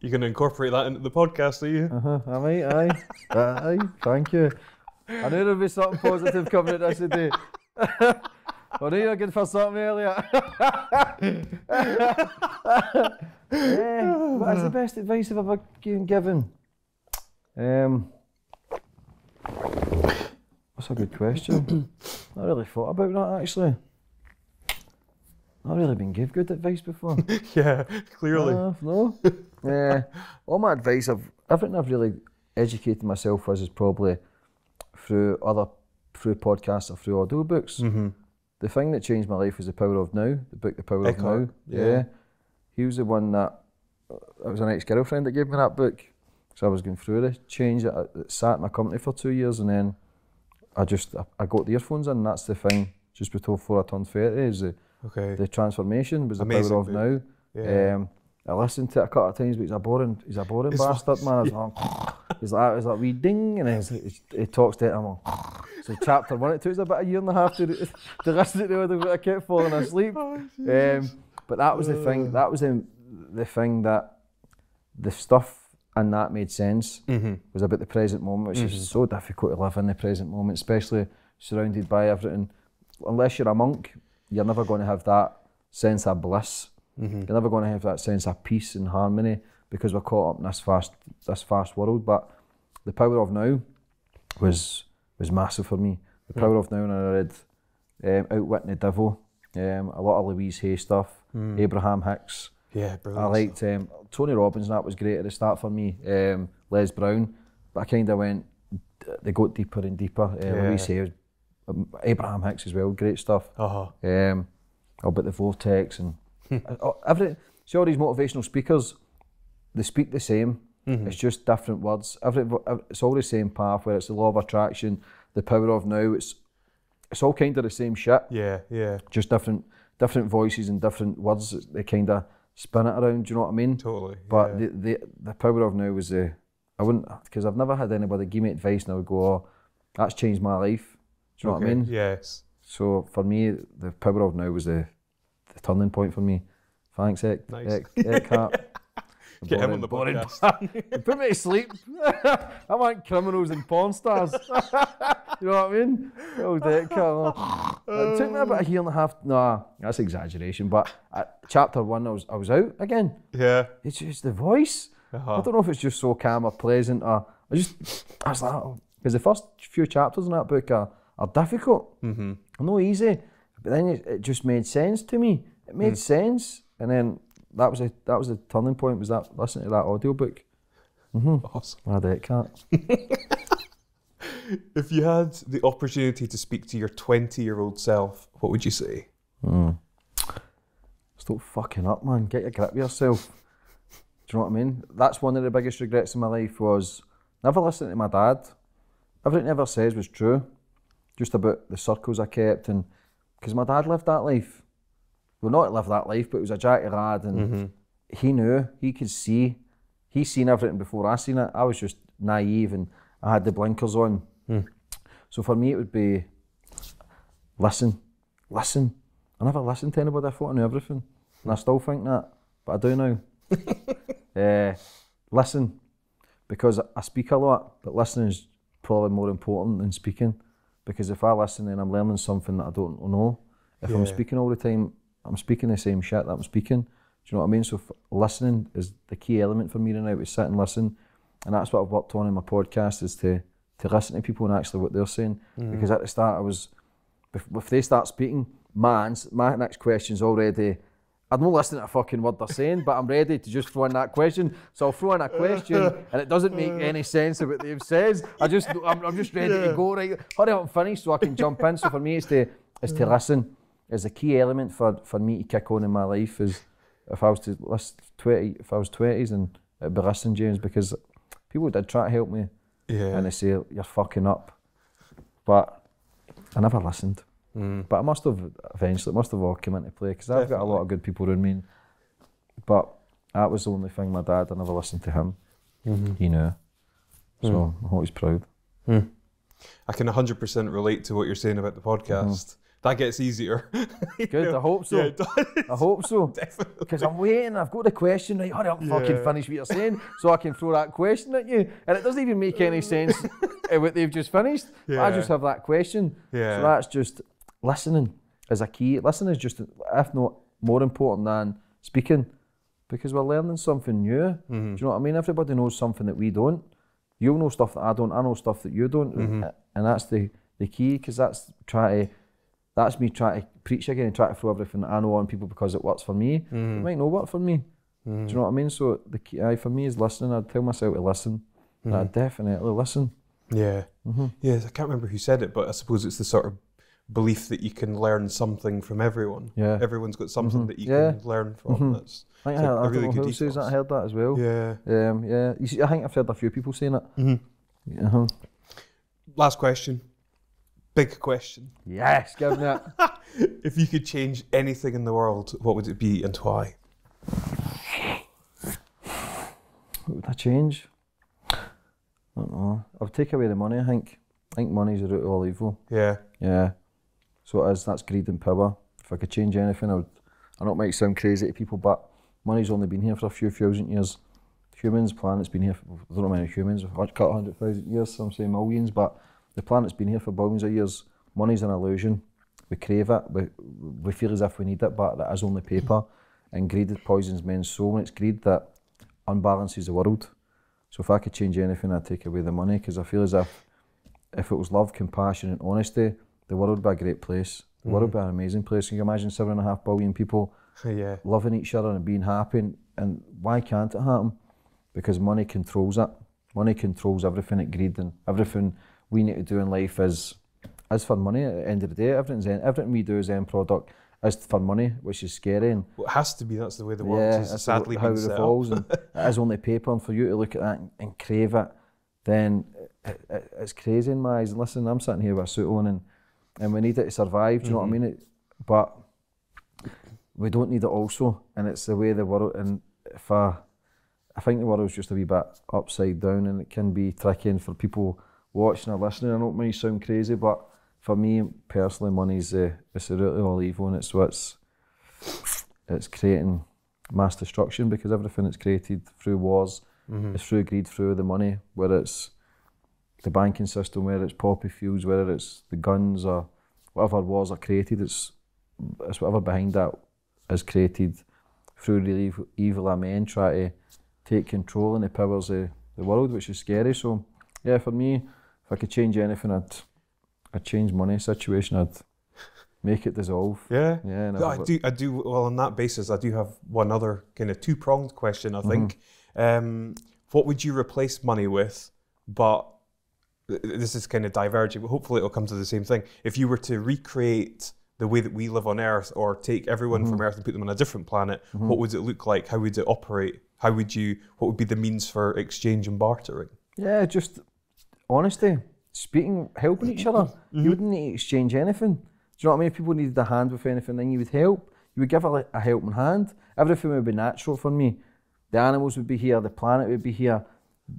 You're going to incorporate that into the podcast, are you? Uh-huh, I might, aye. (laughs) aye, thank you. I knew there'd be something positive coming at this today. (laughs) I knew you were good for something earlier. (laughs) Eh, what is the best advice I've ever been given? Um, that's a good question. (clears throat) I really thought about that actually. I've really been give good advice before. (laughs) yeah, clearly. Uh, no. yeah. All my advice, I've everything I've really educated myself with is probably through other through podcasts or through audio books. mm-hmm. The thing that changed my life was the Power of Now. The book, The Power Eckhart, of Now. yeah. He was the one that it was an ex girlfriend that gave me that book. So I was going through the change. It, it sat in my company for two years, and then I just I, I got the earphones in. And that's the thing. Just before I turned thirty, is the, Okay. the transformation was the Amazing Power of book. Now. yeah. Um, I listened to it a couple of times, but he's a boring, he's a boring It's- bastard, man. I was like, (laughs) he's like, he's like, wee ding, and then he's, he's, he talks to it. I'm like, (laughs) so chapter one, it took us about a year and a half to, (laughs) to listen to it. I kept falling asleep. Oh, Um, but that was the thing. That was the, the thing that the stuff and that made sense mm-hmm. was about the present moment, which Mhm. is so difficult to live in the present moment, especially surrounded by everything. Unless you're a monk, you're never going to have that sense of bliss. Mm-hmm. You're never going to have that sense of peace and harmony because we're caught up in this fast, this fast world. But the power of now was was massive for me. The power of now, and I read um, Outwitting the Devil, um, a lot of Louise Hay stuff, Mm. Abraham Hicks. Yeah, brilliant. I liked um, Tony Robbins, and that was great at the start for me. Um, Les Brown, but I kind of went, they got deeper and deeper. Uh, Yeah. Louise was- um, Abraham Hicks as well, great stuff. Uh-huh. Um, all about the vortex and uh, every. See all these motivational speakers, they speak the same. Mhm. It's just different words. Every, it's all the same path. Where it's the law of attraction, the power of now. It's it's all kind of the same shit. Yeah, yeah, Just different different voices and different words. They kind of spin it around. Do you know what I mean? totally. But yeah. the, the the power of now was the uh, I wouldn't because I've never had anybody give me advice and I would go, oh, that's changed my life. Do you know what I mean? Yes. So for me, the power of now was the, the turning point for me. Thanks, Ek, Nice. Ek, (laughs) Eckhart. Get him on the boring podcast. (laughs) Put me to sleep. (laughs) I want criminals and porn stars. (laughs) you know what I mean? Oh, Decker. It took me about a year and a half. Nah, that's exaggeration. But at chapter one, I was I was out again. yeah. It's just the voice. Uh-huh. I don't know if it's just so calm or pleasant or I just I was like because the first few chapters in that book are, are difficult. Mm-hmm. No easy. But then it, it just made sense to me. It made sense. And then that was a that was the turning point was that listening to that audiobook. Mm-hmm. Awesome. I had cat. (laughs) If you had the opportunity to speak to your 20 year old self, what would you say? Hmm. Stop fucking up, man. Get your grip with yourself. Do you know what I mean? That's one of the biggest regrets in my life was never listening to my dad. Everything he ever says was true. Just about the circles I kept and because my dad lived that life. Well, not live that life, but it was a jacky lad and he knew, he could see. He seen everything before I seen it. I was just naive and I had the blinkers on. So for me, it would be listen, listen. I never listened to anybody. I thought I knew everything, and I still think that, but I do now. uh, (laughs) listen, because I speak a lot, but listening is probably more important than speaking. Because if I listen, then I'm learning something that I don't know. If I'm speaking all the time, I'm speaking the same shit that I'm speaking. Do you know what I mean? So f- listening is the key element for me right now. To sit and listen, and that's what I've worked on in my podcast is to to listen to people and actually what they're saying. Mm. Because at the start, I was if, if they start speaking, my ans- my next question's already. I'm not listening to a fucking word they're saying, but I'm ready to just throw in that question. So I'll throw in a question, and it doesn't make (laughs) any sense of what they've said. I just, I'm, I'm just ready to go. Right, hurry up and finish so I can jump in. So for me, it's to, is to listen. Is a key element for, for me to kick on in my life. Is if I was to list twenty, if I was twenties, and it'd be listening, James, because people did try to help me, Yeah. and they say you're fucking up, but I never listened. Mm. But I must have eventually, it must have all come into play because I've got a lot of good people around me. But that was the only thing. My dad, I never listened to him. Mm-hmm. He knew, so hmm. I'm always proud. Hmm. I can 100% relate to what you're saying about the podcast. Mm-hmm. That gets easier. (laughs) Good. I hope so. Yeah. I hope so. (laughs) Definitely. Because I'm waiting, I've got a question, right? Hurry up and fucking finish what you're saying so I can throw that question at you. And it doesn't even make any (laughs) sense uh, what they've just finished. But I just have that question. Yeah. So that's just listening is a key. Listening is just, if not more important than speaking, because we're learning something new. Mm-hmm. Do you know what I mean? Everybody knows something that we don't. You'll know stuff that I don't. I know stuff that you don't, Mm-hmm. and that's the the key. Because that's try to, that's me trying to preach again and try to throw everything I know on people because it works for me. It might not work for me. Do you know what I mean? So the key for me is listening. I'd tell myself to listen. and I'd definitely listen. Yeah. Mm-hmm. Yes, I can't remember who said it, but I suppose it's the sort of belief that you can learn something from everyone. Yeah. Everyone's got something that you Yeah. can learn from. That's I, think I, a- a I really don't know good who says that. I heard that as well. Yeah. Um, yeah. You see, I think I've heard a few people saying it. Mm-hmm. Uh-huh. Last question. Big question. Yes, give me it. If you could change anything in the world, what would it be and why? What would I change? I don't know. I'll take away the money, I think. I think money's the root of all evil. Yeah. Yeah. So it is, that's greed and power. If I could change anything, I would. I know it might sound crazy to people, but money's only been here for a few thousand years. Humans, planet's been here for, I don't know how many humans, a couple of hundred thousand years, some say millions, but the planet's been here for billions of years. Money's an illusion. We crave it, we, we feel as if we need it, but it is only paper. And greed poisons men's soul, and it's greed that unbalances the world. So if I could change anything, I'd take away the money, because I feel as if if it was love, compassion, and honesty, the world would be a great place. The world would be an amazing place. Can you imagine seven and a half billion people (laughs) Yeah. loving each other and being happy? And, and why can't it happen? Because money controls it. Money controls everything at greed and everything we need to do in life is is for money. At the end of the day, everything's end, everything we do is end product is for money, which is scary. And Well, it has to be. That's the way the world yeah, is sadly how it evolves, and (laughs) it is only paper. And for you to look at that and, and crave it, then it, it, it's crazy in my eyes. And listen, I'm sitting here with a suit on, and and we need it to survive. Do you know what I mm-hmm. mean? It, but we don't need it also, and it's the way the world. And if I, I think the world's just a wee bit upside down, and it can be tricky. And for people watching or listening, I know it might sound crazy, but for me personally, money's the it's the root of all evil, and it's what's it's creating mass destruction because everything that's created through wars Mhm. is through greed, through the money, whether it's the banking system, whether it's poppy fuels, whether it's the guns or whatever wars are created, it's, it's whatever behind that is created through really evil, evil men try to take control and the powers of the world, which is scary. So, yeah, for me, if I could change anything, I'd, I'd change money situation. I'd make it dissolve. Yeah. Yeah, No, I do. I do. Well, on that basis, I do have one other kind of two pronged question. I Mm-hmm. think. Um, what would you replace money with? But this is kind of diverging. But hopefully, it'll come to the same thing. If you were to recreate the way that we live on Earth, or take everyone Mm-hmm. from Earth and put them on a different planet, what would it look like? How would it operate? How would you? What would be the means for exchange and bartering? Yeah, just honesty, speaking, helping each other. You mm-hmm. wouldn't need to exchange anything. Do you know what I mean? If people needed a hand with anything, then you would help. You would give a, a helping hand. Everything would be natural for me. The animals would be here, the planet would be here,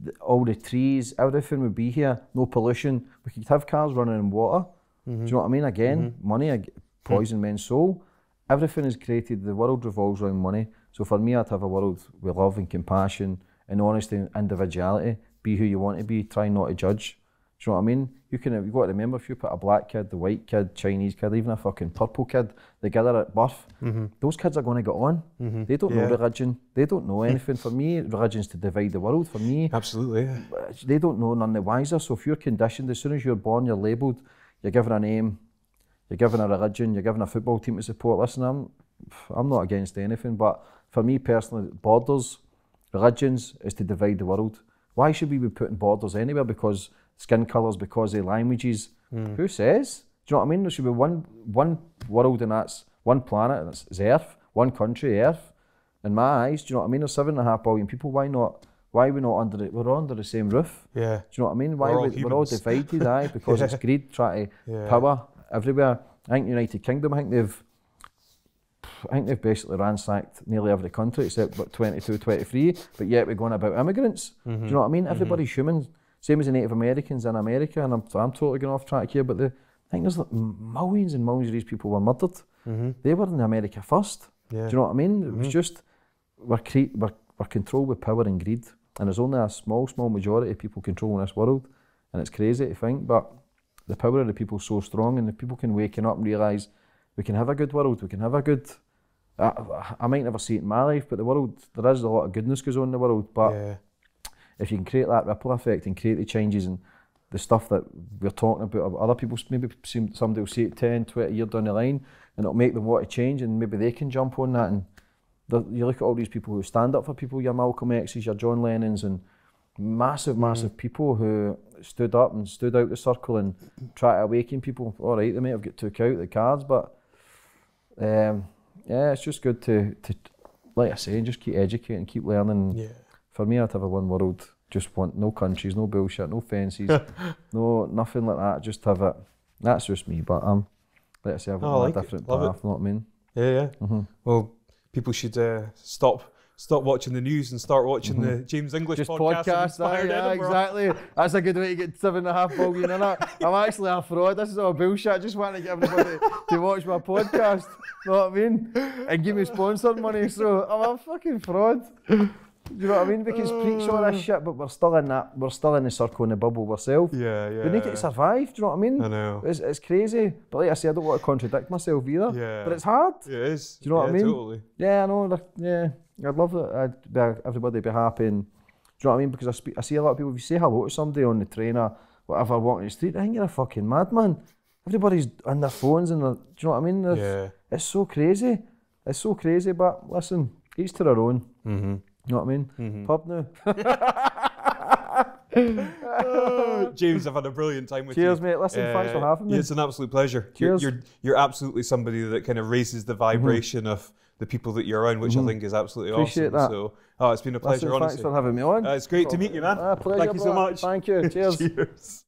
the, all the trees, everything would be here. No pollution. We could have cars running in water. Do mm-hmm. you know what I mean? Again, mm-hmm. money, ag- poison men's soul. Everything is created. The world revolves around money. So for me, I'd have a world with love and compassion and honesty and individuality. Be who you want to be. Try not to judge. Do you know what I mean? You can. You've got to remember if you put a black kid, the white kid, Chinese kid, even a fucking purple kid together at birth, mm-hmm. those kids are going to get on. Mm-hmm. They don't know Yeah. religion. They don't know (laughs) anything. For me, religion's to divide the world. For me, Absolutely. Yeah. Uh, they don't know none the wiser. So if you're conditioned, as soon as you're born, you're labelled, you're given a name, you're given a religion, you're given a football team to support. Listen, I'm, I'm not against anything, but for me personally, borders, religions is to divide the world. Why should we be putting borders anywhere? Because skin colours, because of languages. Hmm. Who says? Do you know what I mean? There should be one one world and that's one planet and it's, it's Earth, one country, Earth. In my eyes, do you know what I mean? There's seven and a half billion people. Why not? Why are we not under it? We're all under the same roof. Yeah. Do you know what I mean? Why We're all we, we're all divided, aye, (laughs) because it's greed, try to Yeah. power everywhere. I think United Kingdom, I think they've, I think they've basically ransacked nearly every country except about 22, 23, but yet we're going about immigrants. Do you mm-hmm. know what I mean? Mm-hmm. Everybody's human, same as the Native Americans in America, and I'm, I'm totally going off track here, but the, I think there's like millions and millions of these people were murdered. Mm-hmm. They were in America first. Yeah. Do you know what I mean? It was just, we're, cre- we're, we're controlled with power and greed. And there's only a small, small majority of people controlling this world. And it's crazy to think, but the power of the people is so strong, and the people can waken up and realise we can have a good world, we can have a good. I, I might never see it in my life, but the world, there is a lot of goodness goes on in the world. But yeah. if you can create that ripple effect and create the changes and the stuff that we're talking about, other people, maybe seem- somebody will see it 10, 20 years down the line and it'll make them want to change and maybe they can jump on that. And the, you look at all these people who stand up for people, your Malcolm X's, your John Lennons, and massive, massive people who stood up and stood out the circle and try to awaken people. All right, they may have got took out the cards, but um, yeah, it's just good to, to, like I say, just keep educating, keep learning. Yeah. For me, I'd have a one world. Just want no countries, no bullshit, no fences, (laughs) no nothing like that. Just have it. That's just me. But um, like I say, I've Oh, I like a it. different Love it. path. Know what I mean? Yeah, yeah. Mm-hmm. Well, people should uh, stop stop watching the news and start watching the mm-hmm. James English Just podcast. podcast, Inspired yeah, Edinburgh. exactly. That's a good way to get seven and a half billion in it. I'm actually a fraud. This is all bullshit. I just want to get everybody to watch my podcast. Know what I mean? And give me sponsor money. So I'm a fucking fraud. Do you know what I mean? We can preach all this shit, but we're still in that. We're still in the circle in the bubble ourselves. Yeah, yeah. We need to survive. Do you know what I mean? I know. It's, it's crazy. But like I say, I don't want to contradict myself either. Yeah. But it's hard. It is. Do you know what I Yeah, mean? Totally. Yeah, I know. Yeah, I'd love that. I'd be, everybody be happy. And, do you know what I mean? Because I, speak, I see a lot of people. If you say hello to somebody on the train or whatever, walking the street, I think you're a fucking madman. Everybody's on their phones and do you know what I mean? They're- Yeah. It's so crazy. It's so crazy. But listen, each to their own. Mm-hmm. You know what I mean? Mhm. Pub now. (laughs) James, I've had a brilliant time with you. Cheers, mate. Listen, thanks for having me. It's an absolute pleasure. Cheers. You're, you're you're absolutely somebody that kind of raises the vibration of the people that you're around, which I think is absolutely Mm-hmm. Appreciate awesome. that. So, oh, it's been a pleasure, Listen, thanks honestly. for having me on. Uh, it's great to meet you, man. Ah, pleasure, Thank you so much. Thank you. (laughs) Cheers. Cheers.